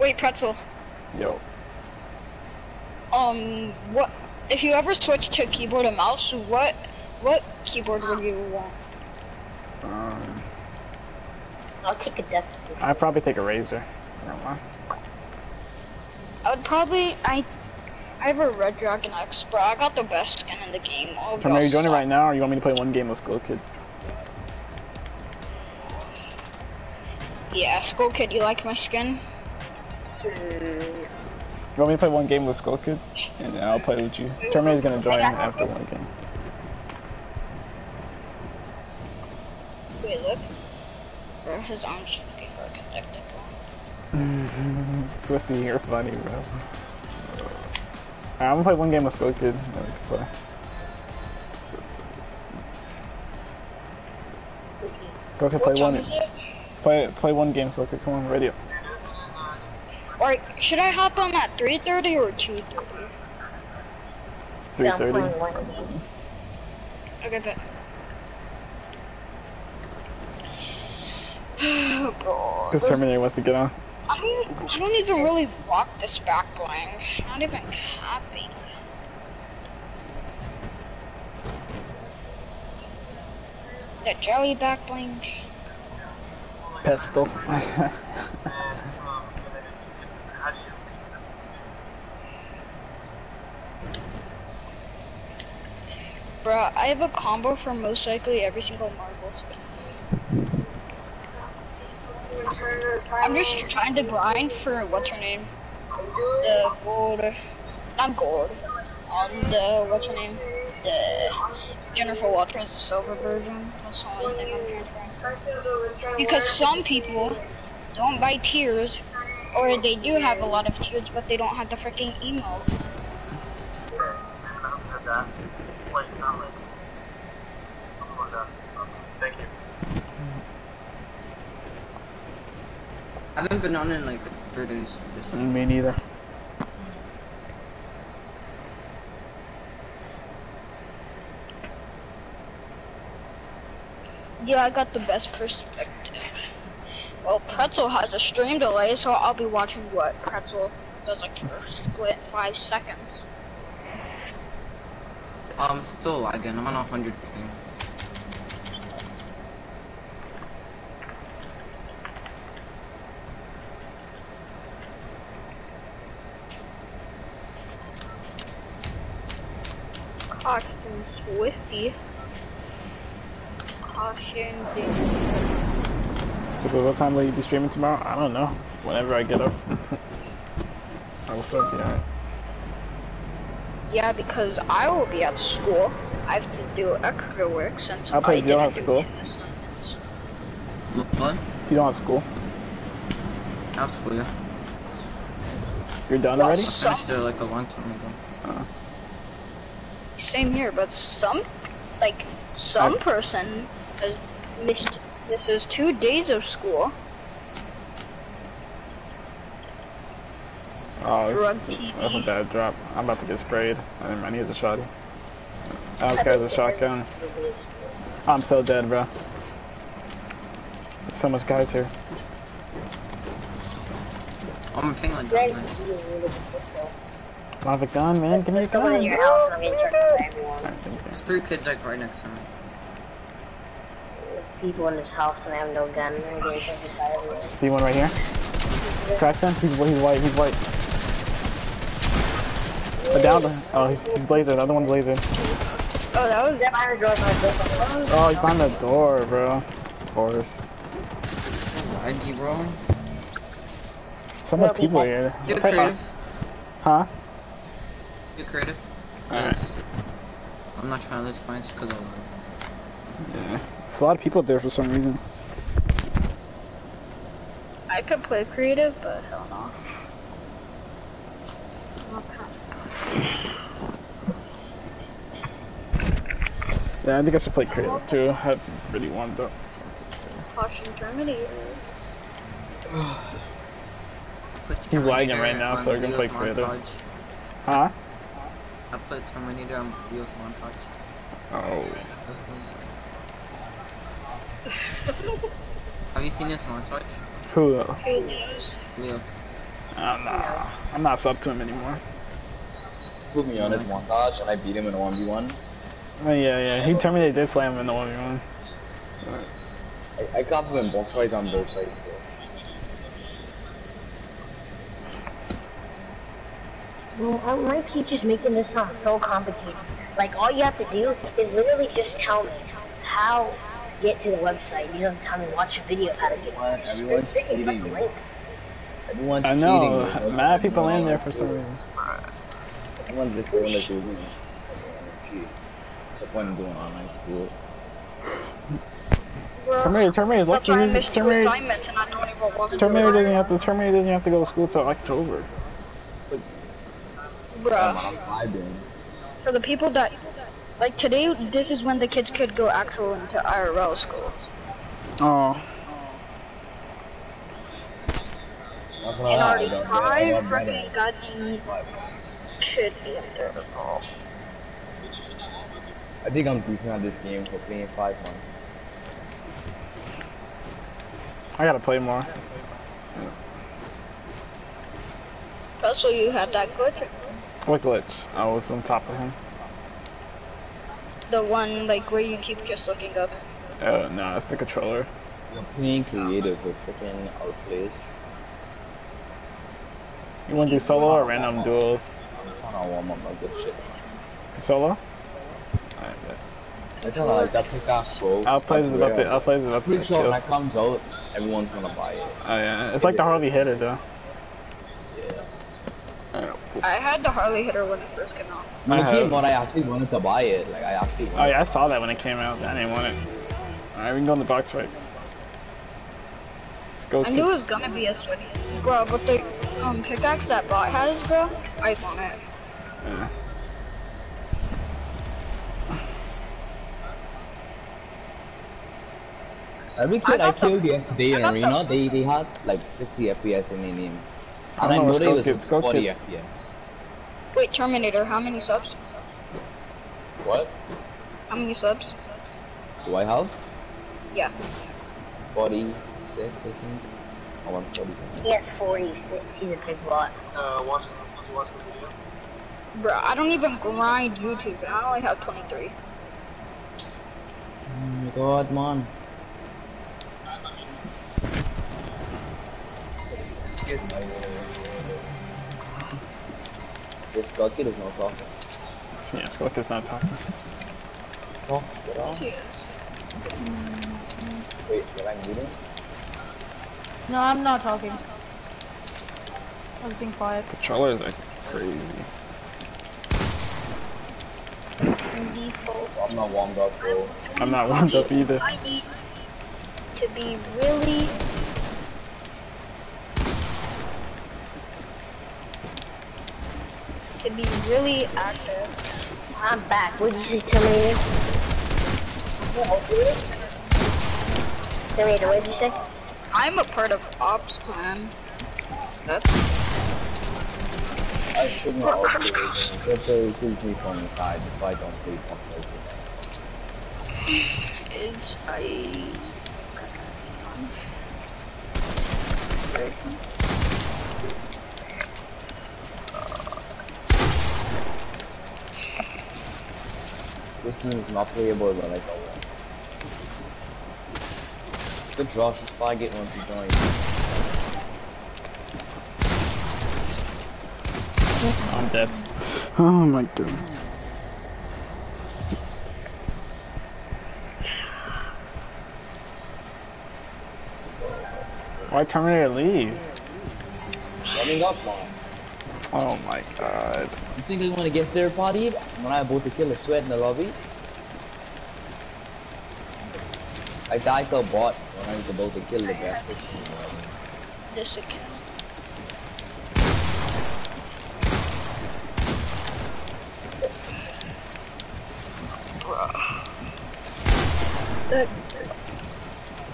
Wait, pretzel. Yo. Um, what? If you ever switch to keyboard and mouse, what, what keyboard would you want? Um, I'll take a death. I'd probably take a Razer. I don't know. I would probably I I have a Red Dragon X, bro. I got the best skin in the game. All of Tom, are you y'all joining right now, or you want me to play one game with Skull Kid? Yeah, Skull Kid, you like my skin? You want me to play one game with Skull Kid? And then I'll play with you. Terminator's gonna join after one game. Wait, look. Bro, his arms are connected. Swifty, you're funny, bro. Alright, I'm gonna play one game with Skull Kid. then we can play. Skull Kid, play one. Play play one game, Skull Kid. Come on, ready up. Or should I hop on at 3:30 or 2:30? Three So I'm playing one game. Okay, bet. Bro, Because Terminator wants to get on. I don't, I don't even really rock this back bling. Not even happy. The jelly back bling. Pistol. Bruh, I have a combo for most likely every single Marvel skin. I'm just trying to grind for what's her name? The gold. Not gold. Um, the what's her name? The Jennifer Walters, the silver version. That's the only thing I'm transferring. Because some people don't buy tears, or they do have a lot of tears, but they don't have the freaking email. I haven't been on in like three days. Mm, me neither. Yeah, I got the best perspective. Well, Pretzel has a stream delay, so I'll be watching what Pretzel does like for a split five seconds. I'm still lagging. I'm on a 100 ping. Caution Swifty. Caution the So what time will you be streaming tomorrow? I don't know. Whenever I get up. I will still be alright. Yeah, because I will be at school. I have to do extra work since I'll play I you don't didn't have do school. any assignments. What? You don't have school. After school, yeah. You're done Well, already? I some, finished it like a long time ago. Same here, but some, like, some I- person has missed, this is two days of school. Oh, this, TV. that's a bad drop. I'm about to get sprayed. I think my knee's a shotty. Oh, this guy's a shotgun. I'm so dead, bro. There's so much guys here. I'm ping like Greg, that. you really good pistol. I have a gun, man. Give me a Someone gun. in your house, and I'm getting charged by everyone. Alright, thank you. There's three kids like right next to me. There's people in this house, and I have no gun. I'm getting charged by everyone. See one right here? Cracked him? He's, he's white, he's white. But down the, oh, he's, he's lasered. The other one's lasered. Oh, that was Step behind the door, behind the door. Oh, he's behind the door, bro. Of course. ID bro. So much people here. You're What type of- Huh? You're creative. Alright. I'm not trying to lose points because of Yeah. It's a lot of people there for some reason. I could play creative, but hell no. I'm not trying. Yeah, I think I should play creative too. I've really warmed up. So. Caution Terminator. He's lagging right now, so we're gonna play creative. Huh? I put Terminator on Wheels montage. Oh. Have you seen it montage? Who? Uh, Aliens. Wheels. I'm not. I'm not sub to him anymore. put me on his montage and I beat him in a 1v1. Oh, yeah, yeah. He terminated did slam him in the one v one. I, I got him in boss fights on both sides. Well, my teacher's making this sound so complicated. Like, all you have to do is literally just tell me how to get to the website. He doesn't tell me watch a video of how to get to it. Everyone's freaking click cheating. the link. Everyone's I know. cheating. bro. Mad people in there for some reason. Everyone's just going to Google. Cheat. What's the point of doing online school? Terminator, Terminator, That's lucky why I he's missed two Terminator. assignments and I don't even want to Terminator doesn't have to. Terminator doesn't have to go to school till October. I'm, Bruh. I'm. For the people that, like today, this is when the kids could go actual into IRL schools. Oh. Not gonna And already I five freaking goddamn could be in there. I think I'm decent at this game for playing five months. I gotta play more. Also, you had that glitch. What glitch? I was on top of him. The one like where you keep just looking up. Oh, no, that's the controller. You're playing creative with freaking outplays. You wanna do solo or random duels? I'm trying to warm up my good shit. Solo? Alright, bet. I kinda like that pickaxe bro. Outplays is about to. Outplays is about to Pretty sure when that comes out, everyone's gonna buy it. Oh yeah, it's like the Harley hitter though. Yeah. I had the Harley hitter when it first came out. When I it came out, I actually wanted to buy it. Like I actually. Oh yeah, I saw that when it came out. I didn't want it. Alright, we can go in the box fights. Let's go. I knew it was gonna be a sweaty. Bro, but the um pickaxe that bot has, bro, I want it. Yeah. Every I kid I, got the- killed yesterday in I got the- arena, they they had like 60 FPS in their name, I and I, don't know know what's they go was kids, with go 40 kid. FPS. Wait, Terminator, how many subs? What? How many subs? Do I have? Yeah. 46, I think. I want 40. He has 46. He's a big bot. Bro, I don't even grind YouTube, and I only have 23. Oh my god, man. Here's my uh, This Gucky does not talk. Yeah, Skulk is not talking. Talk, get on. Yes, he is. Wait, did I mute him? No, I'm not talking. I was being quiet. Controllers are crazy. I'm not warmed up, bro. I'm not warmed up either. I need to be really. To be really active. I'm back. What'd you say, Terminator? Terminator, what'd you say? I'm a part of Ops Plan. That's I should not also do it. If they include the side, that's why I don't play Fortnite. is I. This game is not playable but like oh, I want. Good Josh, just flag it once you join. I'm dead. Oh my god. Why Terminator leave? Running up, man. Oh my god. You think I want to get third party when I'm about to kill a sweat in the lobby? I died to a bot when I was about to kill the guy. This account. Bruh. That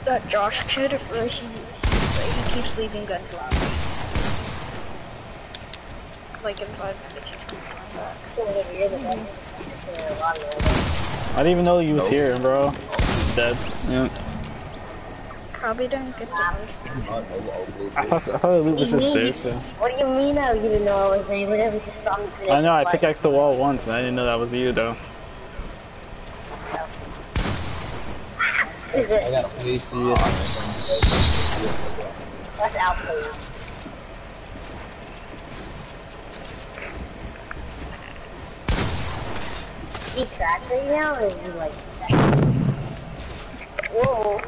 that Josh kid, where he he keeps leaving guns loud. Like in five minutes. he's gonna come back. Terminator, you're the best. Yeah, a lot of them. I didn't even know you was Nope. here, bro. Dead. Yeah. Probably didn't get the Oh, I'll thought, I thought the loot was just there, so. What do you mean now? You didn't know I was there. You literally just saw me. I know, I like, pickaxed the wall once, and I didn't know that was you, though. What is I this? gotta play through it. That's output. He cracked right now, or is he like... Whoa.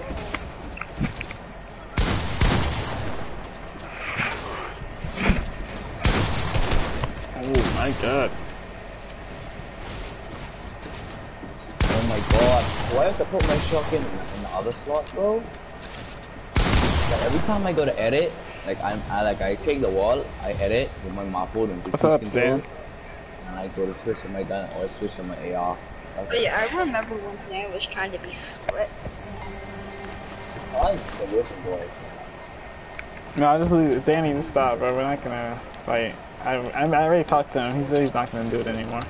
Oh my god. Oh my god. Do I have to put my shotgun in the other slot, bro? Like every time I go to edit, like I'm, I like I take the wall, I edit with my mouthful and What's up, Sam? And I go to switch to my gun or switch to my AR. That's But yeah, I remember when Zan was trying to be split. I'm the working boy. No, I just leave Danny to stop, bro. We're not gonna fight. I, I, I already talked to him. He said he's not gonna do it anymore.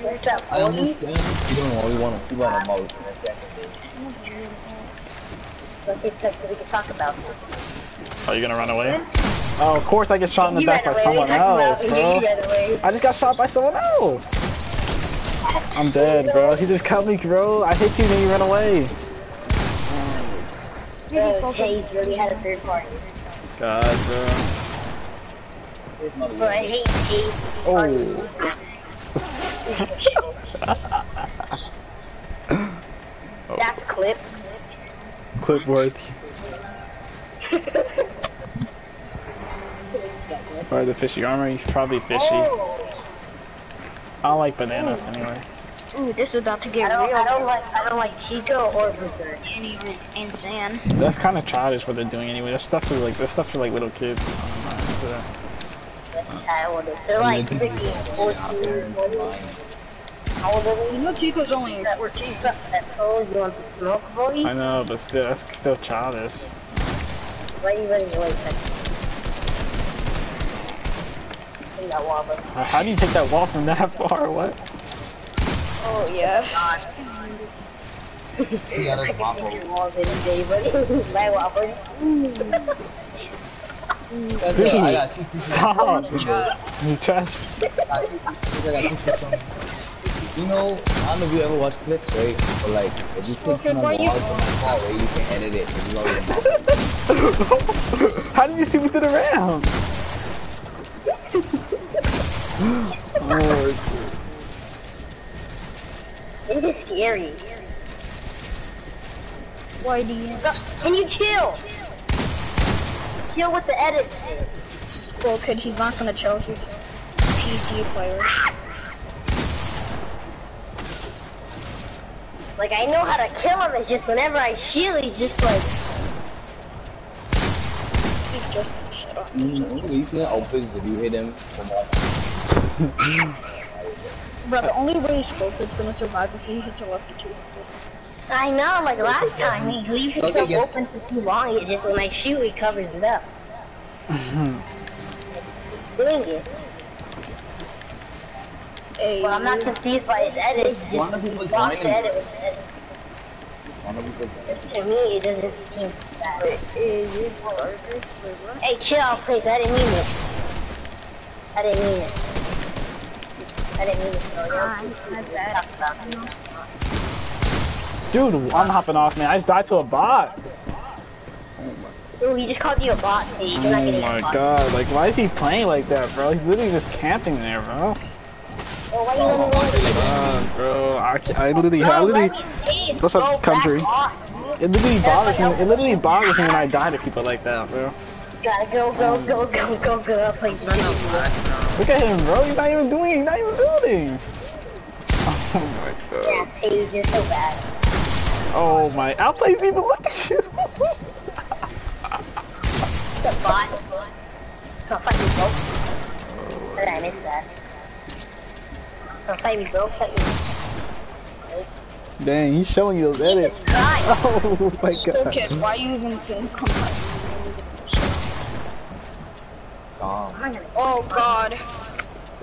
What's up, I Cody? understand you don't only want to keep on a mouse. Let's get cut so we can talk about this. Are you gonna run away? Oh, of course I get shot in the You back by away. someone else, bro. I just got shot by someone else. I'm dead, bro. He just cut me, bro. I hit you, then you ran away. Bro, Chase really had a third party. God, bro. Bro, I hate Chase. Oh. That's clip. Clip worthy. Or the fishy armor, he's probably fishy. Oh. I like bananas anyway. Ooh, this is about to get don't, real. I don't like, I don't like Chico or Berserk. And even and Zan. That's kind of childish what they're doing anyway. That stuff is like that stuff for like little kids. I don't know, so- That's how old. They're like freaking 14, 20. How old are You know Chico's only Is that, 14. is that, that told you want to smoke, boy? I know, but still, that's still childish. Why are you running In that wall, but Uh, How do you take that wall from that far? What? Oh yeah. He got I his can waffle. see your walls every day, buddy. My waffles. That's it. I got two pieces. Stop. You trash. I got two pieces. You know, I don't know if you ever watch clips, right? But like, if you Still put some good, why on you- walls on my car, right, you can edit it. and load it. How did you see me through the round? Oh, It is scary. Why do you? Can you chill? Chill with the edits. Well, kid, he's not gonna chill. He's a PC player. Like I know how to kill him. It's just whenever I shield, he's just like, He's just. You know, you can open if you hit him from Bro, the only way Scope's gonna survive if he hits a lefty two. I know. Like last time, he leaves himself Okay, yeah. open for too long. It's just when I shoot, he covers it up. Doing it. Hey, Well, I'm not confused by his edits. It's One just of people blocks the joining. edit with the edit. one of you Just to me, it doesn't seem bad. Hey, you burger. Wait, what? Hey, chill, please. I didn't mean it. I didn't mean it. I didn't mean it. So, you know, talk about. dude, I'm hopping off, man. I just died to a bot. Ooh, he just called you a bot, Steve. You're Oh my god, like why is he playing like that, bro? He's literally just camping there, bro. Well, why you letting me bro, I, I literally, I literally, let me taste. What's up, country? it literally bothers me. It literally bothers me when I die to people like that, bro. Gotta go, go, go, go, go, go. Please. Run up. Look at him, bro. He's not even doing. He's not even building. Oh my Yeah, god. Taze, you're so bad. Oh my. Outplays even look at you. The bot. Come fight me, bro. How did I miss that? Come fight me, bro. Fight me. Dang, he's showing you those edits. Oh my Still, god. kid, why you even saying come back? calm. I'm gonna Oh god, If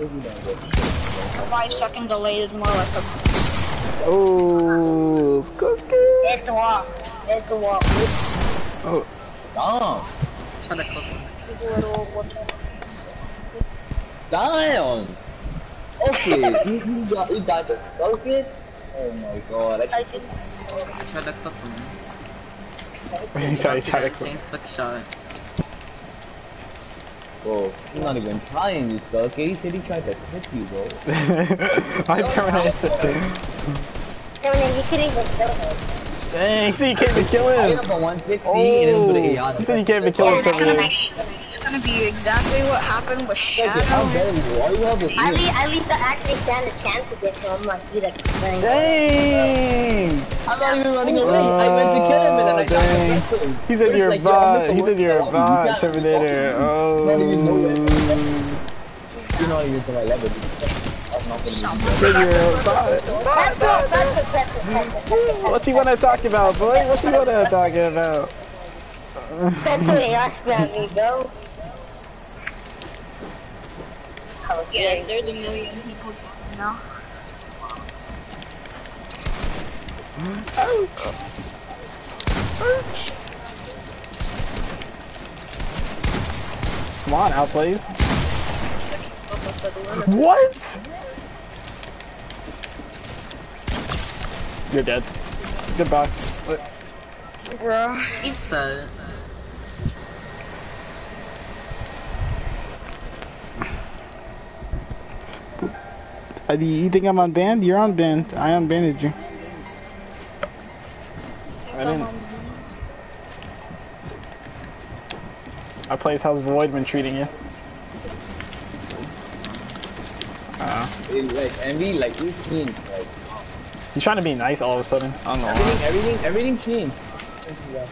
you don't get a five second delay is more like a. Oh, it's cooking. Hit the wall. Hit the wall. Oh, Damn! Try to cook him. Little water. Damn! Okay, he, he, got, he died to Scorpion? Oh my god, I I can. I tried to cook him. he tried, he Once tried again, same flick shot. Bro, he's not even trying, you suck. He said he tried to hit you, bro. My Terminator said, Terminator, you couldn't even kill him. Dang, see, you can't even kill I hit him. him for 160 and then put Oh, an AI on he said you can't even kill Yeah, him, it's gonna Terminator. be. It's gonna be exactly what happened with Shadow. dare you? All you have is At least, at least I actually stand a chance against him. I'm like, beat a thing. Dang. I'm not even running away. I went uh, to kill him and then I dang. got him. He said you're a Like, yo, I'm bot. the He said worst you're a dog. bot, Terminator. Not even know. Oh. You're not even to my level. What you wanna talk about, boy? What you wanna talk about? That's what they asked about me, bro. Yeah, there's a million people now. Come on, outplays. What? You're dead. Goodbye. Bruh. He said. Uh, do you think I'm unbanned? You're unbanned. I unbanned you. I didn't. I plays how's Void been treating you? Uh, It's like envy, like you changed, like he's trying to be nice all of a sudden. I don't know why. everything, everything, everything changed. He's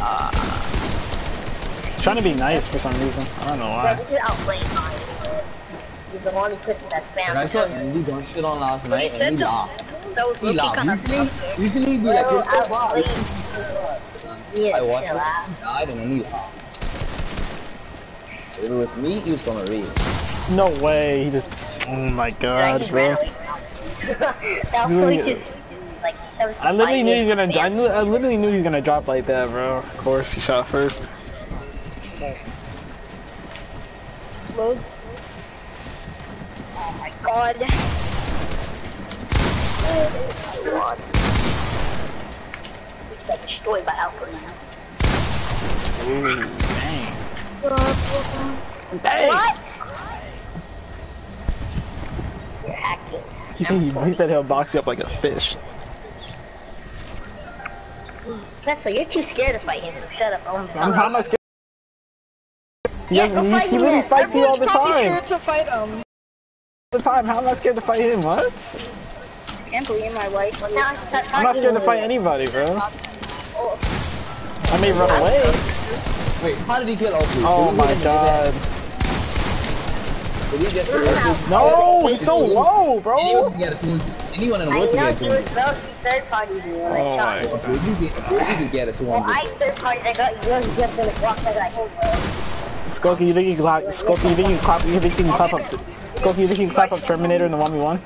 ah. trying to be nice for some reason. I don't know Bro, why. this is outplayed mine. He's the only person puts that spam. And I saw Envy don't shit on last night, said and he that- laughed. That He looking laughed. kind of Usually, usually he'd be like, Bro, you're so bad. Yeah, I watched chill him, out. he died, and then he laughed. If it was me, he was gonna read. No way. He just Oh my god, bro. that was Really? really just like that was. I literally knew he was gonna. I, knew, I literally knew he was gonna drop like that, bro. Of course, he shot first. Load. Oh my god. God. We got destroyed by Alpha now. Ooh, dang. Dang. What? You're hacking. He, he, he said he'll box you up like a fish. That's you're too scared to fight him. Shut up. Oh, I'm, how am I scared? He, Yeah, has, go he, fight he him literally then. fights you all the Everyone's probably time. scared to fight him. All the time. How am I scared to fight him? What? I Can't believe my wife. Well, now start uh, I'm not talking scared to me. fight anybody, bro. Oh, I may run away. Wait, how did he kill Oakley? Oh Did he my hit him in god. Head? Did he No, he's so low, bro. Anyone can get a two. Anyone in the I world know can he get a was third party dude when Oh my him. two. If you get, if you get a two Well. I third party. I got you. He's just gonna walk like I bro. Skokie, you think you can clap? Skokie, you think you can clap? You think you can clap up? Skokie, you think you can clap up Terminator in the one v one?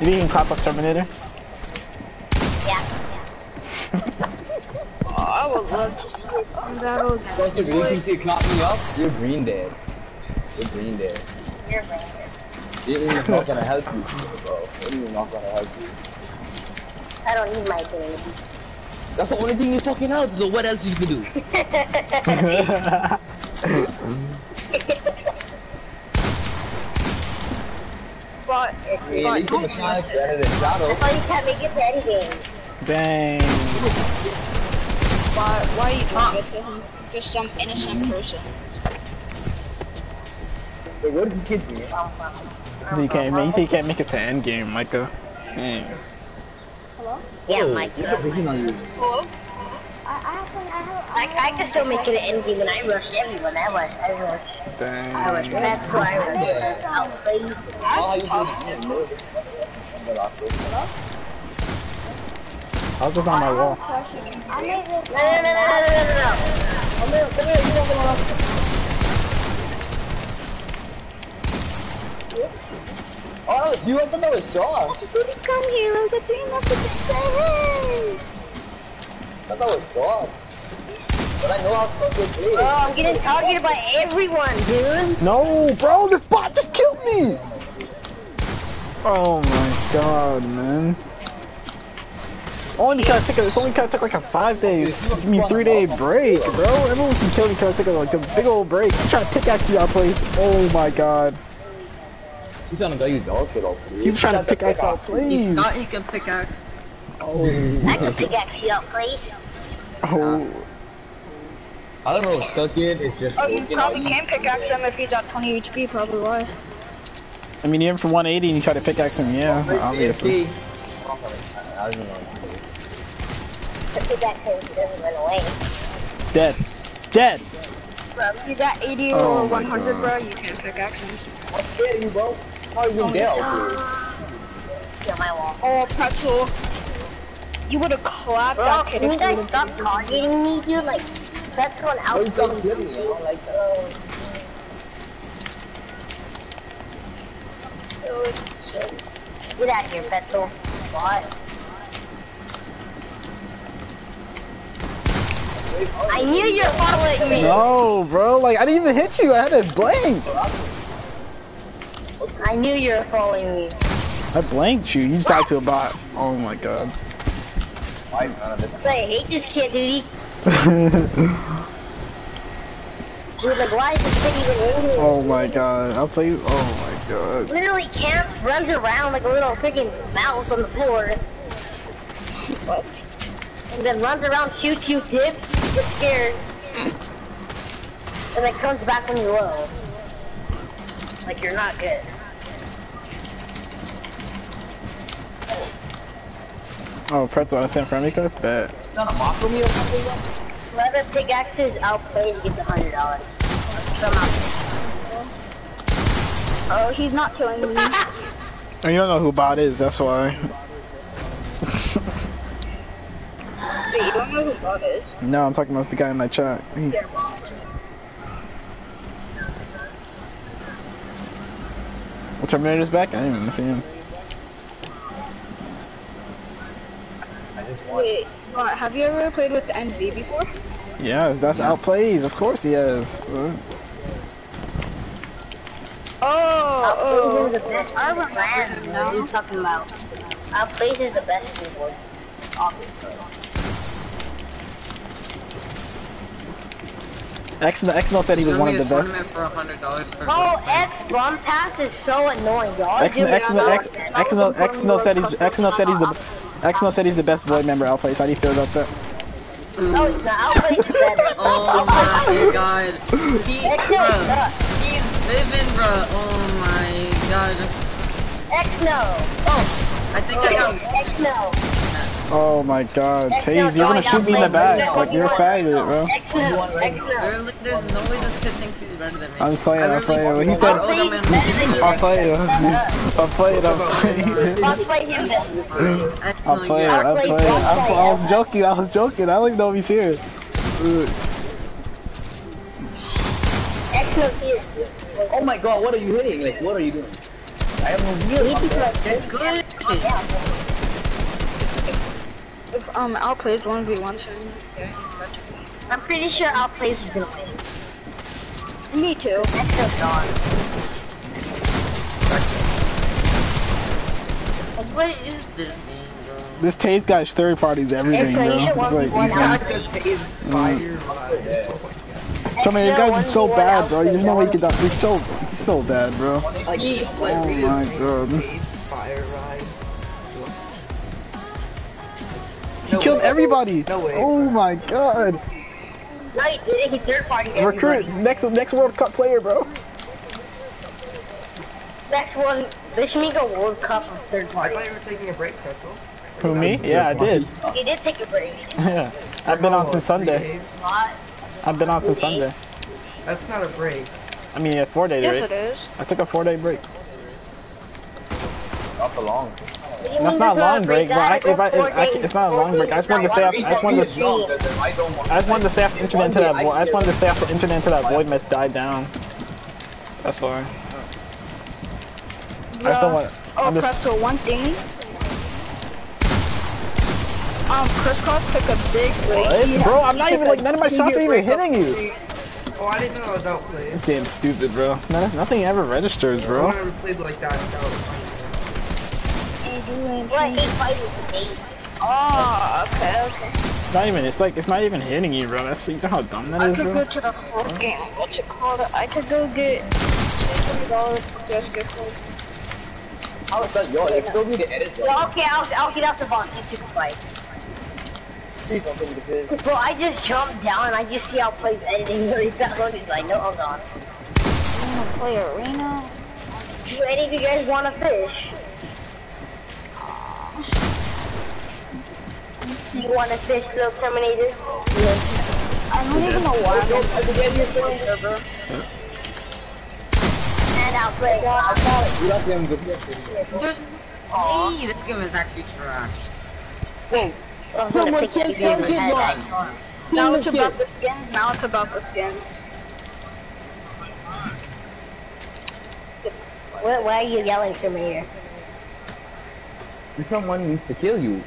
You think you can clap up Terminator? Yeah. oh, I would love to see it on battle. Don't you really think you clap me up? You're green dead. You're green dead. You're right. It's not gonna help you, bro. It's not gonna help you. I don't need my ability. That's the only thing you fucking help. So what else you can do? But, Yeah, you can Sonic better than Shadow. That's why you can't make it to any game. Dang. but why you doing it to him? Just some innocent person. Wait, what did you get me? You can't make, you can't make it to end game, Micah. Dang. Hello? Yeah, Ooh, Micah. Hello? I, I actually, I have, I, I can still make it to end game and I rush everyone. I rush, I rush. Dang. I rush, that's why I rush. Um, I'm crazy. I was just on my wall. No, no, no, no, no, no, no, no. Come here, come here, you don't belong. Wanna- Oh, you want to know a shot? Come here, there's a green up to say I thought that was shot. But I know how strong it is. Bro, I'm getting targeted by everyone, dude. No, bro, this bot just killed me. Oh my god, man. Only because I took a, it's only because I took like a five day, I mean three day break, bro. Everyone can kill me because I took a, like a big old break. He's trying to pickaxe you out, place. Oh my god. He's trying to get you dog shit off. He was trying to pickaxe out, He please. thought he could pickaxe. Oh, I can pickaxe you up, please. oh. I don't know, stuck in is just Oh, you probably out. can pickaxe him if he's at 20 HP, probably why. I mean, even for 180 and you try to pickaxe him, yeah, obviously. I don't know. The pickaxe him, doesn't run away. Dead. Dead. Bro, if he's at 80 Oh or 100, God. bro, you can't pickaxe him. I'm scared you, bro. How you gonna get my wall. Oh, Pretzel. You would have clapped Bro, that kid can if you you guys stop targeting me, dude? Like, that's one Why you out. stop killing me? I don't like that. Oh, get out of here, Pretzel. What? I knew you were following me. No, bro, like, I didn't even hit you. I had it blanked. I knew you were following me. I blanked you. You just died to a bot. Oh my god. Why none of? I hate this kid, dude. Dude, like, why is this kid even in here? oh my god. I'll play. You. Oh my god. Literally camps, runs around like a little freaking mouse on the floor. What? And then runs around, shoots you, dips, gets scared. And then comes back when you're low. Like you're not good. Oh, pretzel. I stand for me. That's bad. It's not a mock for me or something? bro? Whoever pickaxes outplays gets a hundred dollars. Oh, he's not killing me. Oh, you don't know who bot is. That's why. Wait, you don't know who God is? No, I'm talking about the guy in my chat. He's, The Terminator's back? I didn't even see him. I just want. Wait, uh, have you ever played with the NV before? Yes, that's outplays. Of course he is. Uh, Oh, Outplays oh. is the best I in the remember brand. What are you talking about? Outplays is the best reward, obviously. X XNL said he was one of the best. tournament for hundred dollars for Bro. X Brum Pass is so annoying, y'all. X do it XNL now. X- XNL XNL said he's XNL said he's the XNL said he's the best void member outplays. How do you feel about that? Oh, no, it's not. Outplays is better. Oh my god. He, XNL bruh, he's Vivian, bruh. Oh my god. X no. Oh, I think I got. X no. Oh my god, Taze, you're gonna shoot me in the back. Like you're a faggot, bro. X no. X no. There- There's no way this kid thinks he's better than me. I'm playing, I I'm playing. He said- told him, man, I'll play it. I'll play it. I'll play it. Let's play him then. X I'll play it. I'll play it. I'm- I was joking. I was joking. I don't even know if he's here. Ugh. X no here. Oh my god, what are you hitting? Like, what are you doing? I have no real Get good. If um outplays one v one, so okay. I'm pretty sure Outplays is gonna win. Me too. X no's gone. What is this game, bro? This Taze guy's third party's everything, X bro. no, you It's like, one he's like, Outplays. Tell me, this guy's so bad, bro. There's no way he can die. He's so, he's so bad, bro. He's Oh my god. Fire ride. He killed everybody. No way. Oh my god. No, he didn't. He third party. Recruit next next World Cup player, bro. Next one. They should make a World Cup of third I party. thought you were taking a break, Pretzel. Who me? Yeah, I did. He did take a break. Yeah, I've been on What, since Sunday. I've been on since Sunday. That's not a break. I mean, a four day Yes, break. it is. I took a four day break. Not for long. What do you That's not there's long a break, but I, if I, if four I, it's not a long break. I just wanted to stay up. I just wanted to. you long, do it? then I don't want I just wanted to stay off the internet until that. vo- I just wanted to stay off the internet until that void mess died down. That's why. I just don't want. Oh, I'm just. Presto, one thing. Um, Chris Cross took a big break. What? Bro, I'm not even like none of my shots are even hitting you. Oh, I didn't know I was outplayed. This game's stupid, bro. No, nothing ever registers, I bro. never played like that without What? Eight fighters eight. Oh, okay, okay. It's not even. It's like it's not even hitting you, bro. That's you know how dumb that I is, could bro. go to the fourth game. What's it called? I could go get twenty dollars for just gift card. How is that? Yo, let's go be the editor. Yeah, okay, I'll, I'll get out the box. You took a fight. Please don't think this is- Bro, I just jumped down and I just see how plays editing really fast. He's like, no, I'm not. You wanna play arena? Do any of you guys want to fish? Do you want to fish, little Terminator? I don't even know why I'm on this server. And I'll play. I'll play. You don't think I'm good. There's oh. hey, this game is actually trash. I'm gonna pick you guys in. Now it's about the skins. Now it's about the skins. Why, why are you yelling, Terminator? Someone needs to kill you.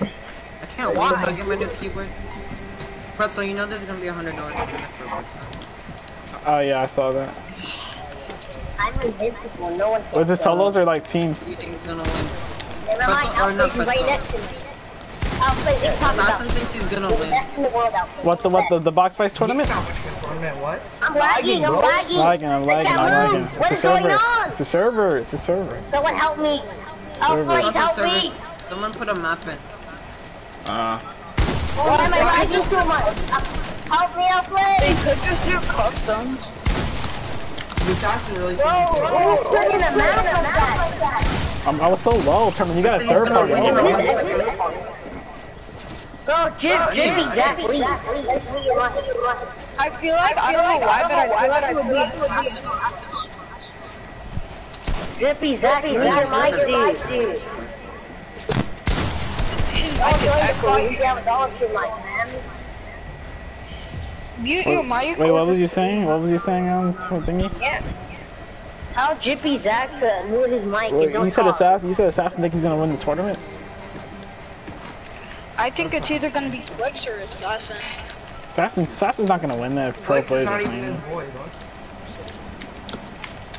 I can't wait till I get my new keyboard. Pretzel, you know there's gonna be a hundred dollars for Oh yeah, I saw that. I'm invincible. No one can Was it solos or like teams? You think is gonna win? Never mind. Pretzel- or I'll not play right next to me. I'll play. What are you talking Assassin thinks he's gonna The win. best in the world. I'll. What the what the the box price tournament? Tournament, what? I'm lagging. I'm lagging. Lagging, I'm lagging, I'm I can't lagging. move. What It's is a going on? It's a server. It's a server. Someone help me. Help, Server. please help me. Someone put a map in. Uh, Why am I lagging so much? Help me, help They could just do customs. The assassin really Bro, thinks who's putting a map like that? I'm, I was so low, Termin. You got a He's third gonna party. win. bro. Bro, Jim, Jim, exactly. That's who you want. Who you want. I feel like I don't know why, but I feel like it would be assassin. Drippy, Zappy, you're my dude. I can echo You you. have a dollar to my man. Mute your mic. Wait, what was you saying? What was you saying on um, thingy? How Jippy Zach uh, moved his mic and don't you said talk. assassin. You said assassin think he's gonna win the tournament. I think it's either gonna be Flex or Assassin. Assassin, assassin's not gonna win that. Pro Flex is players not even in void.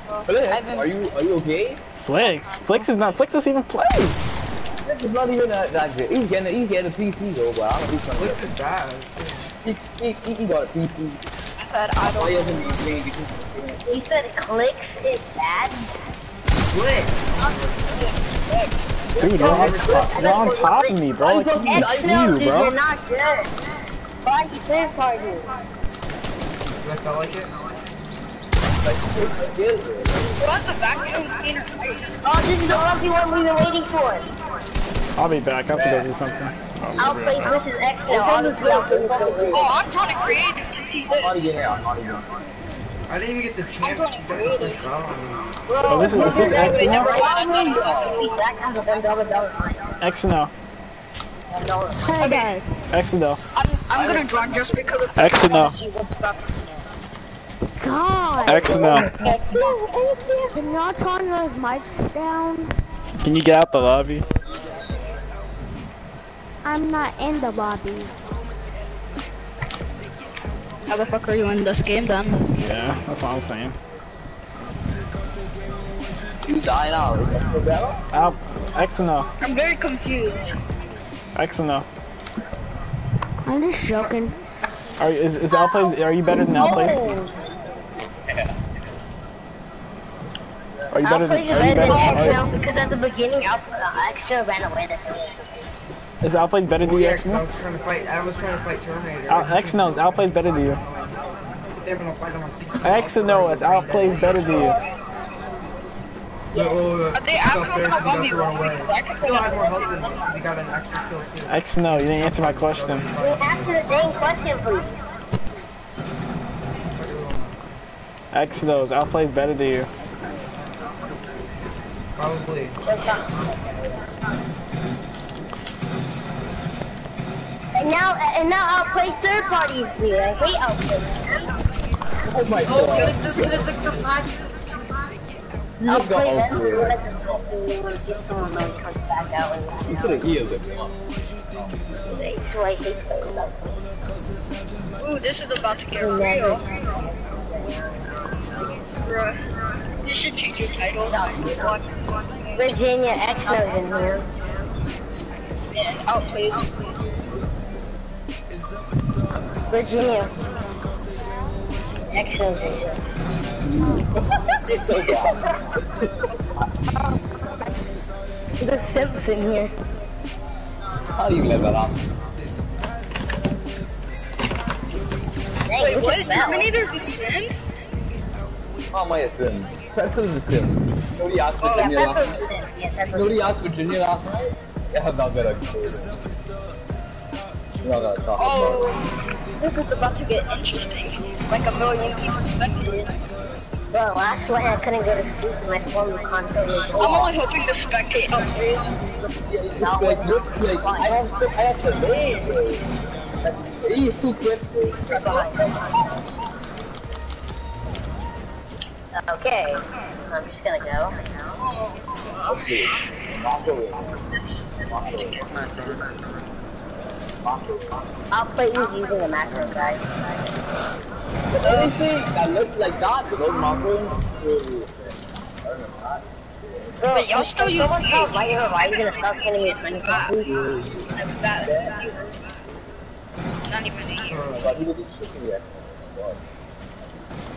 What? Flex, are you are you okay? Flex, Flex is not. Flex doesn't even play. Flex is not even that, that good. He's getting he's getting a PC though, but I don't know who's gonna Flex is bad. He, he, he got a PC. I said I don't. he hasn't been playing He said clicks is bad. Flex. Flex. Dude, you're on top. You're on top of me, bro. I can't Excel, see dude, you, you're not good. Why you third party? Flex, I like it. What the back end? Oh, this is the only one we've been waiting for. I'll be back. I have to go do something. Oh, Outplay versus Excel. Honestly, Outplay is so good. Oh, I'm trying to create it to see I'm this. I'm not even. I didn't even get the chance to get the first shot on. Oh, this is, is this X Wait, now? never mind. Zach has a one dollar dollar fine. X now. One dollar. Hey guys. X now. I'm, I'm gonna join just because of the X now. See. God. X now. Can y'all turn those mics down? Can you get out the lobby? I'm not in the lobby. How the fuck are you in this game then? Yeah, that's what I'm saying. You die now. Is that? Out. X now. I'm very confused. X now. I'm just joking. Are is is outplays? Are you better than outplays? Are you better than? Are you better better? than Are, Excel because at the beginning, Out- uh, Excel ran away. That's why. is outplays better than you? yeah, I was trying to fight. I was trying to fight Terminator. Out, X knows outplays better than you. They have no fight him on 16. X no, it's outplays better than you. No, they actually up there gonna 'cause he got be the wrong wrong? way. I can Still say had more health than me because he got an extra kill too. X no, you didn't answer my question. Answer the dang question, please. X knows outplays better than you. Probably. And now, and now Outplay third parties, dude. I hate Outplay. Oh my Oh, god. like this kid is like the package. Outplay got them. Outplay. Let. You to get someone that comes back out and You could have healed him. So I hate those Outplay. Ooh, this is about to get real. Bruh. You should change your title. Virginia Exo's in here. And outplays. Virginia. Exo's in here. It's so bad. The Simps in here. How do you level up? Wait, what at is that. Terminator the Sim? How am I a sim? Pretzel's a. Nobody asked Oh, Virginia Yeah, last Pepper's night. a Simp. Yeah, Nobody asked Virginia last night. I have not been a We're not gonna talk about Oh, this is about to get interesting. Like a million people spectating. Well, last night I couldn't go to sleep and my phone was constantly I'm only hoping to spectate outplays. Oh, it. Like, look, like, I have to, I have to wait, bro. Like, too quick, bro. Okay, I'm just gonna go. Okay. Marco in. I'll play you using the macro guys. The only thing that looks like that with those Marco is Bro, But y'all still if use someone Gage. tells why you're why you gonna stop sending me a friend request, not even a year. but he was just shooting at Oh, if y'all don't Terminator, want tell why you're why you gonna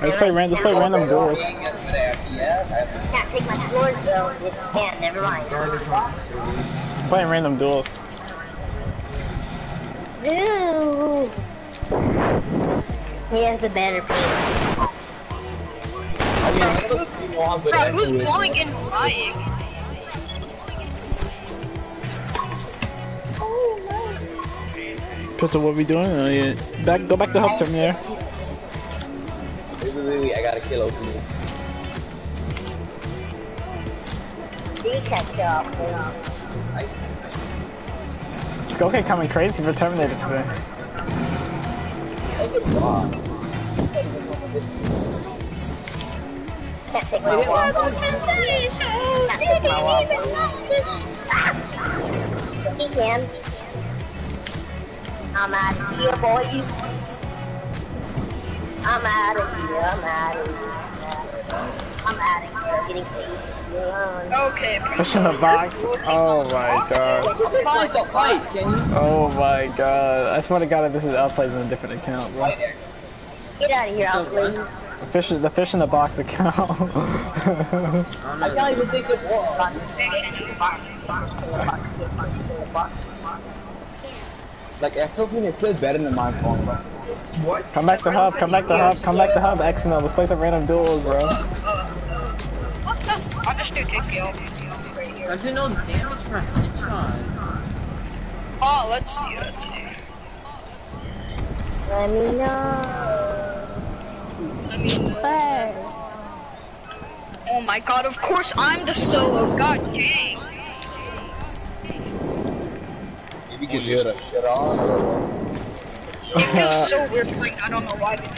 Let's play ran. Let's play random duels. Yeah, Can't take my floors though. You can't. Never mind. Garbage on. Playing random duels. Dude. He has the better pick. I mean, I don't even know how good Bro, Echo who's is. blowing and flying? Pistol, what we doing? Oh, yeah. Back, go back to hub Terminator. Kill Oakley. These catch up. you know. Okay, coming crazy for Terminator today. Oh my god. Can't take my walk. Can't take my walk. He can. I'm out of here, boys. I'm out of here. I'm out of here. I'm out of here. Getting paid. Okay. Push in the box. Oh my god. Fight fight, can you? Oh my god. I swear to god if this is outplayed in a different account, bro. Get out of here, So, The fish, the fish in the box account. I can't even think of what. Like, I still think it feels better than my phone, bro. What? come back to hub, come back to hub, come back to hub, XNL. Let's play some random duels, bro. What the? I'll just do TPO. I do no damage for headshot. Oh, let's see, let's see. Let me know. I mean, Hey. oh my god, of course I'm the solo. God dang. Maybe you could hear that shit on or? It feels uh, so weird playing. I don't know why. What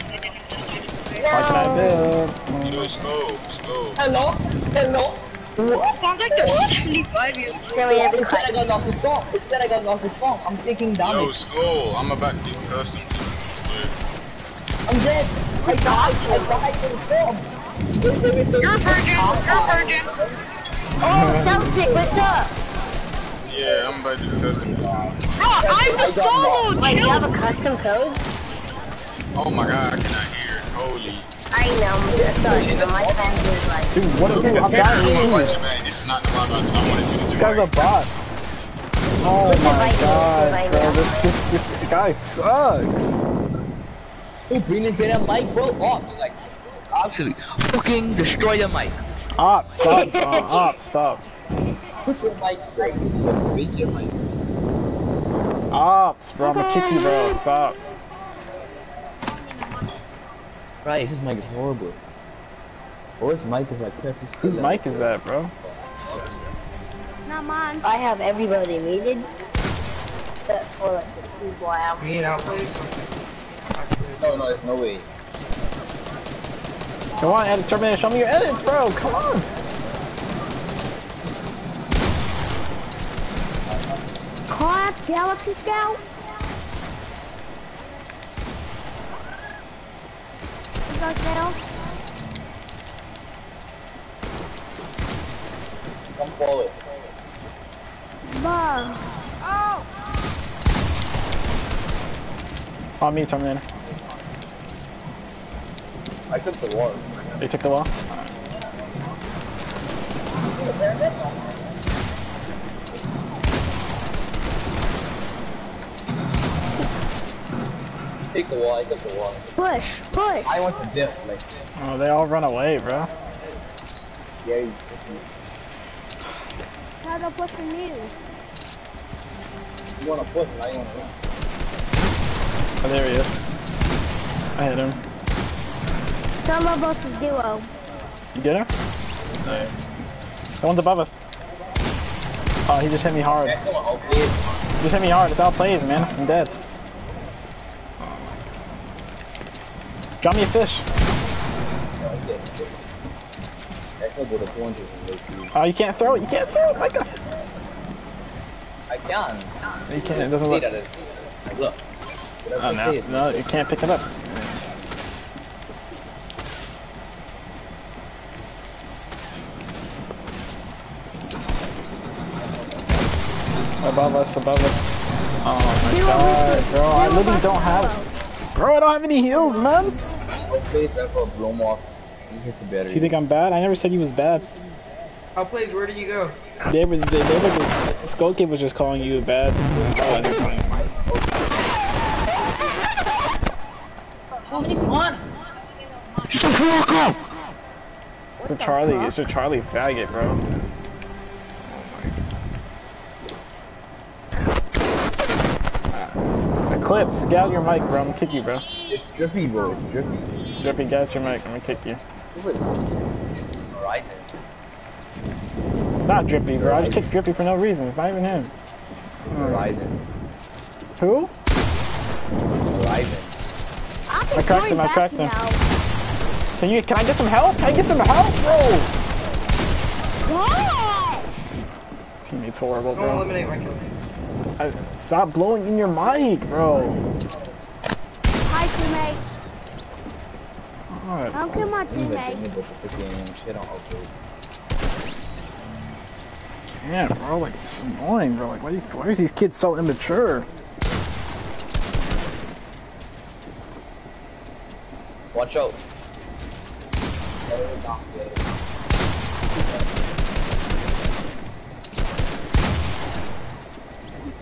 can I do? Yo, Sko, Sko. Hello? Hello? Sounds like they're 75 years old. Then we have I got knocked his bomb. Instead I got knocked his bomb. I'm taking Yo, damage. Sko, I'm about to do custom. I'm dead. I died. I died to the bomb. You're a virgin. You're a virgin. Oh, Celtic, what's up? Yeah, I'm about to do custom. Bro, I'm the solo. Wait, you have a custom code? Oh my god, I cannot hear it. Holy. I know, sorry, but my friend is like, Dude, what a Dude, this I'm guy, I'm is- fight you, man. This is not the one I I wanted you to do. this guy's a right bot. Oh Look at my my god, name, bro, this, this, this guy sucks. Hey, bring it get a mic, bro. Oh, like, absolutely. Fucking destroy the mic. Op, stop, uh, op, stop. Put your mic right. Break your mic. Ops, bro, I'm gonna kick you, bro, stop. Right, this mic is horrible. Or his mic is like perfect. Whose mic is that, bro? Not mine. I have everybody muted, except for like the people I am. Me and outplay something. No, no, there's no way. Come on, edit Terminator, show me your edits, bro, come on. Clap, Galaxy Scout. Is that now? Come forward. Bah. Oh. On me, Terminator. I took the wall. They took the wall. Take the wall, I took the wall. Push, push. I want to dip, like, Oh, they all run away, bro. yeah, you How to push the news? You wanna push, now you wanna run. Oh, there he is. I hit him. Solo versus duo. You get him? No. The one's above us. Oh, he just hit me hard. Yeah, on, just hit me hard. It's all plays, man. I'm dead. Drop me a fish. Okay. That's not good, 200. like, Oh, you can't throw it. You can't throw it. My God. I can. You can't. It doesn't look. that is- Like, look. Oh, no. No, you can't pick it up. Above us, above us. Oh my god, bro. I literally don't have. Bro, I don't have any heals, man. Okay, that's for blow him off. You hit the battery. You think I'm bad? I never said you was bad. Outplays, where did you go? They were, they, they were, the Skull Kid was just calling you bad. How many one? Shut the fuck up! It's a Charlie, it's a Charlie faggot, bro. Oh my. Clips, get out your mic, bro. I'm gonna kick you, bro. It's drippy, bro. It's drippy. Drippy, get your mic. I'm gonna kick you. Alright It's not Drippy, bro. I just kicked Drippy for no reason. It's not even him. Horizon. Who? Horizon. I cracked him. I cracked him. Can you? Can I get some help? Can I get some help, bro? What? Teammate's horrible, Don't bro. eliminate my kill. I, stop blowing in your mic, bro. Hi, teammate. God. Don't kill my Things like teammate. thinking about the freaking shit on upload. Yeah, bro. Like it's annoying, bro. Like, why? You, why are these kids so immature? Watch out.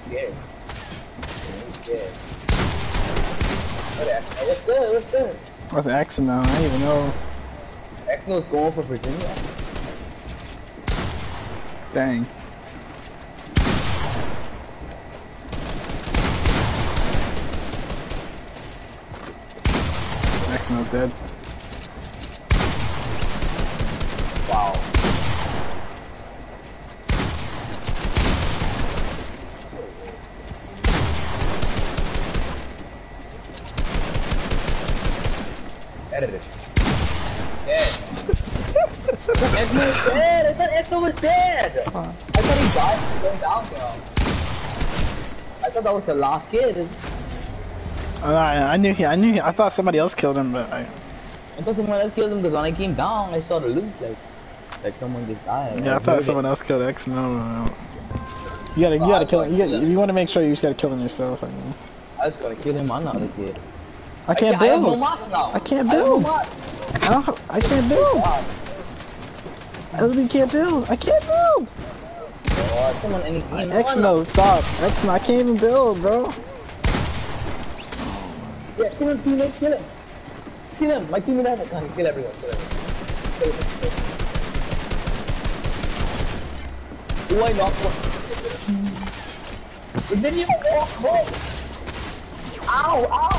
Yeah. Yeah. What's good? What's good? What's X now? I don't even know. Exno's going for Virginia. Dang. X dead. Wow. Edit it. Yeah. Exno was dead! I thought Exno was I thought he died going down, bro. I thought that was the last kid. Uh, I, I knew he. I knew. He, I thought somebody else killed him, but I. I thought someone else killed him because when I came down, I saw the loot, like, like someone just died. Yeah, I thought someone else killed X. No, no, no. You gotta, you gotta kill him. You, gotta, you want to make sure you just gotta kill him yourself. I guess. I was gonna kill him on the other kid. I can't I no build. now. I can't I no build. mods. I don't. I can't build. I literally can't build. I can't build. Oh, someone any X on. no, stop. X no, I can't even build, bro. Yeah, kill him, teammate, kill him. Kill him. My teammate has a gun. Kill everyone. Kill everyone. One? It didn't walk, bro. Ow, ow.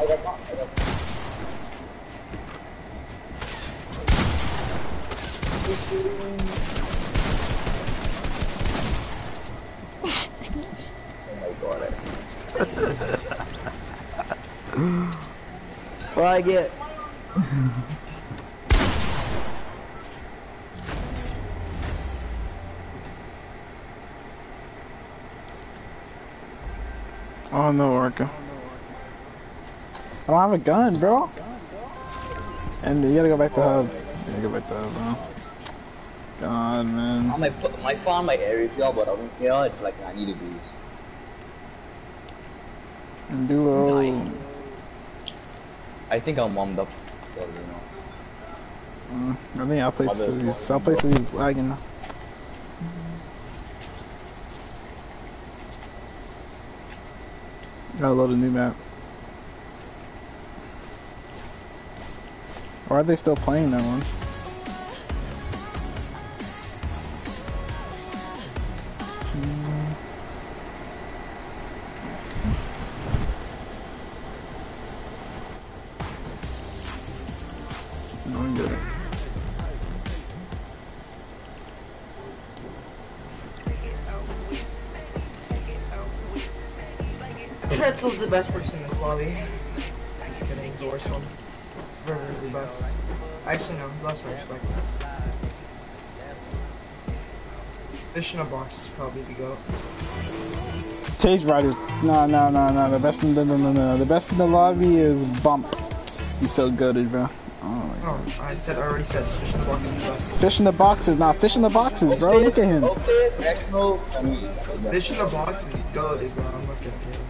I got knocked. I got knocked my god. What I get? Oh no, Orca. I don't have a gun, bro. And you gotta go back to hub. You gotta go back to hub, bro. God, man. I might put my find my area job, but I don't care. It's like I need do this. I think I'm warmed up. So, you know. Mm, I think I'll play cities. I'll play cities lagging now. Gotta load a new map. Or are they still playing that one? Taste Riders. No, no, no, no. The best in the no, no, no. The best in the lobby is Bump. He's so goaded, bro. Oh my Oh, gosh. I said, I already said fish in a box is the best. Fish in the boxes, not fish in the boxes, bro. Look at him. Okay, Exno, I mean, Fish in the box is goated, bro. I'm not gonna him.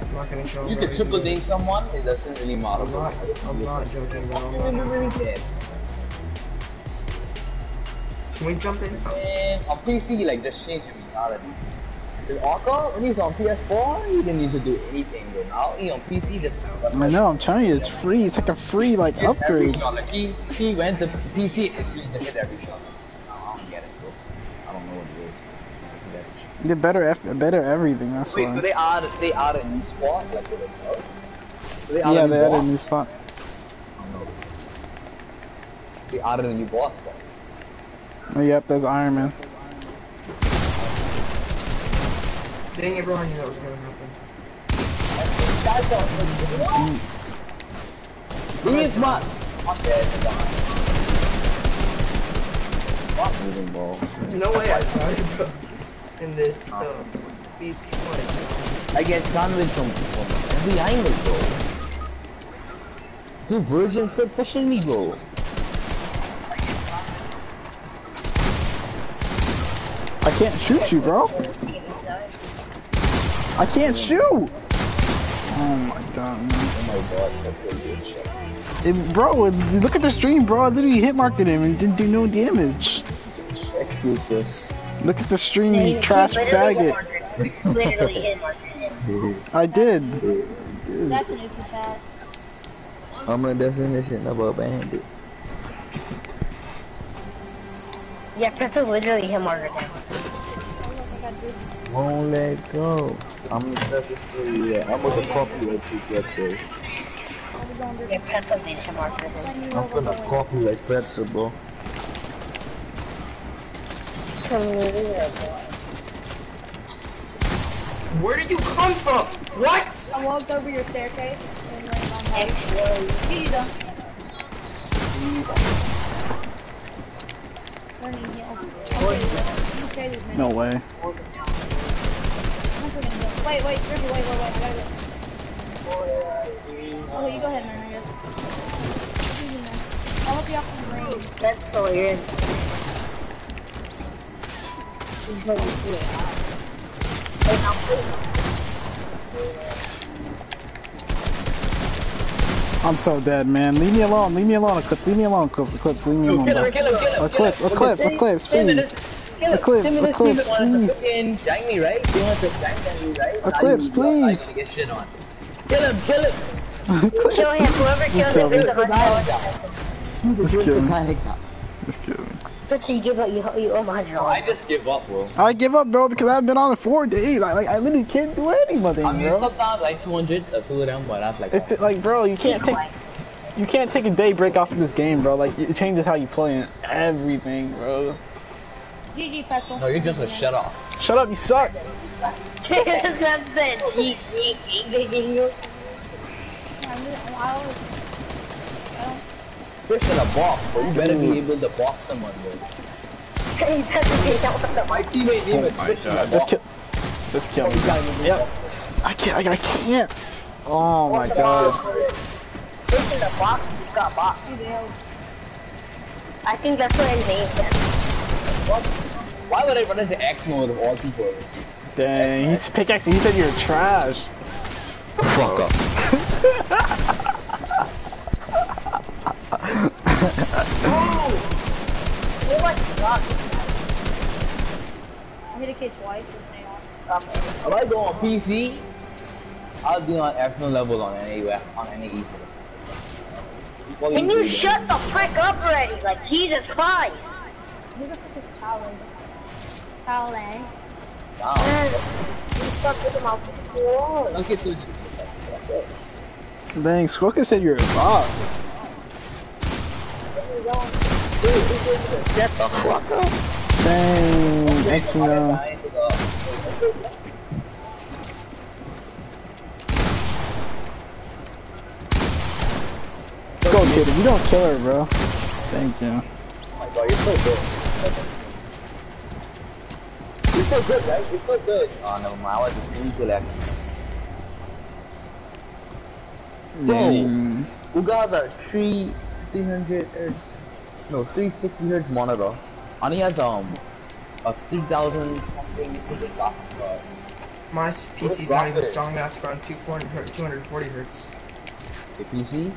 I'm not gonna kill him. you bro. can triple ding someone, it doesn't really matter. I'm not, I'm not joking, bro. I'm I'm not. Really dead. Can we jump in? Oh. And on PC, like, just change mentality. Because Orca, when he's on PS4, he didn't need to do anything, but now he on PC, just... I know. I'm telling you, it's free. It's like a free like hit every upgrade. shot. Like, he, he went to PC and just hit every shot. I don't get it, bro. I don't know what it is. Just hit every shot. They better, F better everything. That's Wait, so why. they add they add a new spot like with a bug? So they add Yeah, a new they added a new spot. Oh, they added a new boss. spot. Oh, yep, that's Iron Man. Dang it, bro, I knew that was gonna happen. These man. I'm dead. What moving ball? No way I died, bro. In this stuff. Be like, I get sandwich from, from every angle, bro. Two virgins still pushing me, bro. I can't shoot you, bro. I can't shoot. Oh my god, man. Oh my god, that's a. It, bro, it, look at the stream, bro. I literally hit marked him and didn't do no damage. Excuses. Look at the stream, you trash faggot. Literally hit marker. I did. Definitely for fast. I'm a definition of a bandit. Yeah, Pretzel literally hit marker. Won't let go. I'm the yeah, I'm gonna copy like pretzel. Yeah, Pretzel did hit marker. I'm gonna copy like pretzel, bro. where did you come from? What? I walked over your staircase and then I'm like, Excellent. Vita. Running here. Okay, you say this, man. No way. I'm freaking done. Wait, wait, Ricky, wait, wait, wait, I gotta go. Okay, you go ahead, man, I guess. It's easy, man. I'll help you out from the rain. That's so weird. I'm so dead, man. Leave me alone. Leave me alone, Eclipse. Leave me alone, Eclipse. Eclipse, leave me alone. Kill bro. him, kill him, kill him. Eclipse, Eclipse, Eclipse, please. Eclipse, Eclipse, please. Fucking jank me, right? You want to jank me, right? Eclipse, Now please. I get shit on. Kill him, kill him. Kill him. Whoever kills kill him me. is the hundred. Just kill me. Just kill me. But you give up, you, you owe him a hundred I just give up, bro. I give up, bro, because I've been on it four days. I like, I literally can't do anything, I mean, bro. sometimes like 200, I uh, pull it down, but that's like. It's like, bro, you can't take, you can't take a day break off of this game, bro. Like, it changes how you play and everything, bro. GG, Pretzel. No, you're just a shut off. Shut up, you suck. That's not the G G G G. I'm just, I always, don't, Fish in a box, but you better be able to box someone, bro. He doesn't get out the My teammate name is oh my Fish in a God. Just box. kill, just kill me. You can't even Yep. I can't, I, I can't. Oh my god. Fish in the box, he's got box. I think that's what his name is. Why would I run into X mode of all people? Dang, he's pickaxing. He said you're trash. Fuck up. oh! wants to rock. I hit a kid twice with an AR. Stop it. If I go on PC, I'll be on X-Men level on any on any easy. Can you shut the frick up already? Like, Jesus Christ. Okay, so Dang, said you're a bot. Shut the fuck up. Dang, and Let's go, kid. If you don't kill her, bro. Thank you. Oh my god, you're so good. You're so good, right? You're so good. Oh no, man, I was just intellect. Dang. We got a three, 300 hertz, no, 360 hertz monitor. And he has um a 3000 something something graphics card. My PC's not even strong enough to run 240 hertz- 240 hertz. The PC?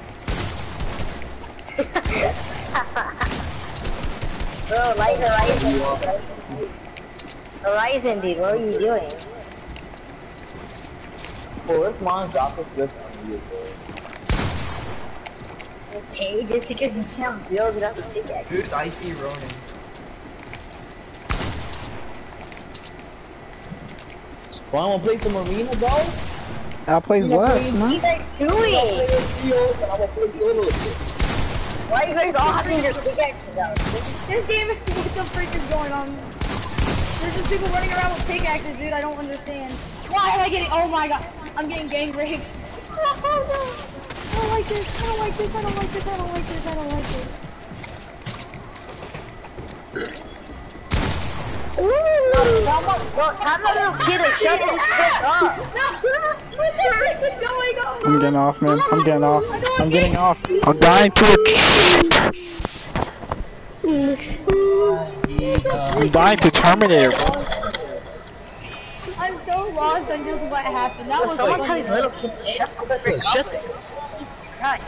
Bro, like Horizon. Horizon, dude, what are you doing? Oh, this man's graphics just unreal, bro. Okay, just because you can't build it up with pickaxe. Who's Icy Ronin? Wanna play some arena, bro? Al plays left, What are you guys doing? Why are you guys all having your pickaxes out? This game is what the freak is going on? There's just people running around with pickaxes, dude. I don't understand. Why am I getting? Oh my god, I'm getting gang raped. Oh no! I don't like this. I don't like this. I don't like this. I don't like this. I don't like this. Someone, look, have a little kid and shut this shit up. What the freak is going on? I'm getting off, man. I'm getting off. I'm getting off. I'm dying to it. I'm dying to Terminator. I'm so lost on just what happened. That was Someone funny. tell these little kids to shut the up. Shut Christ.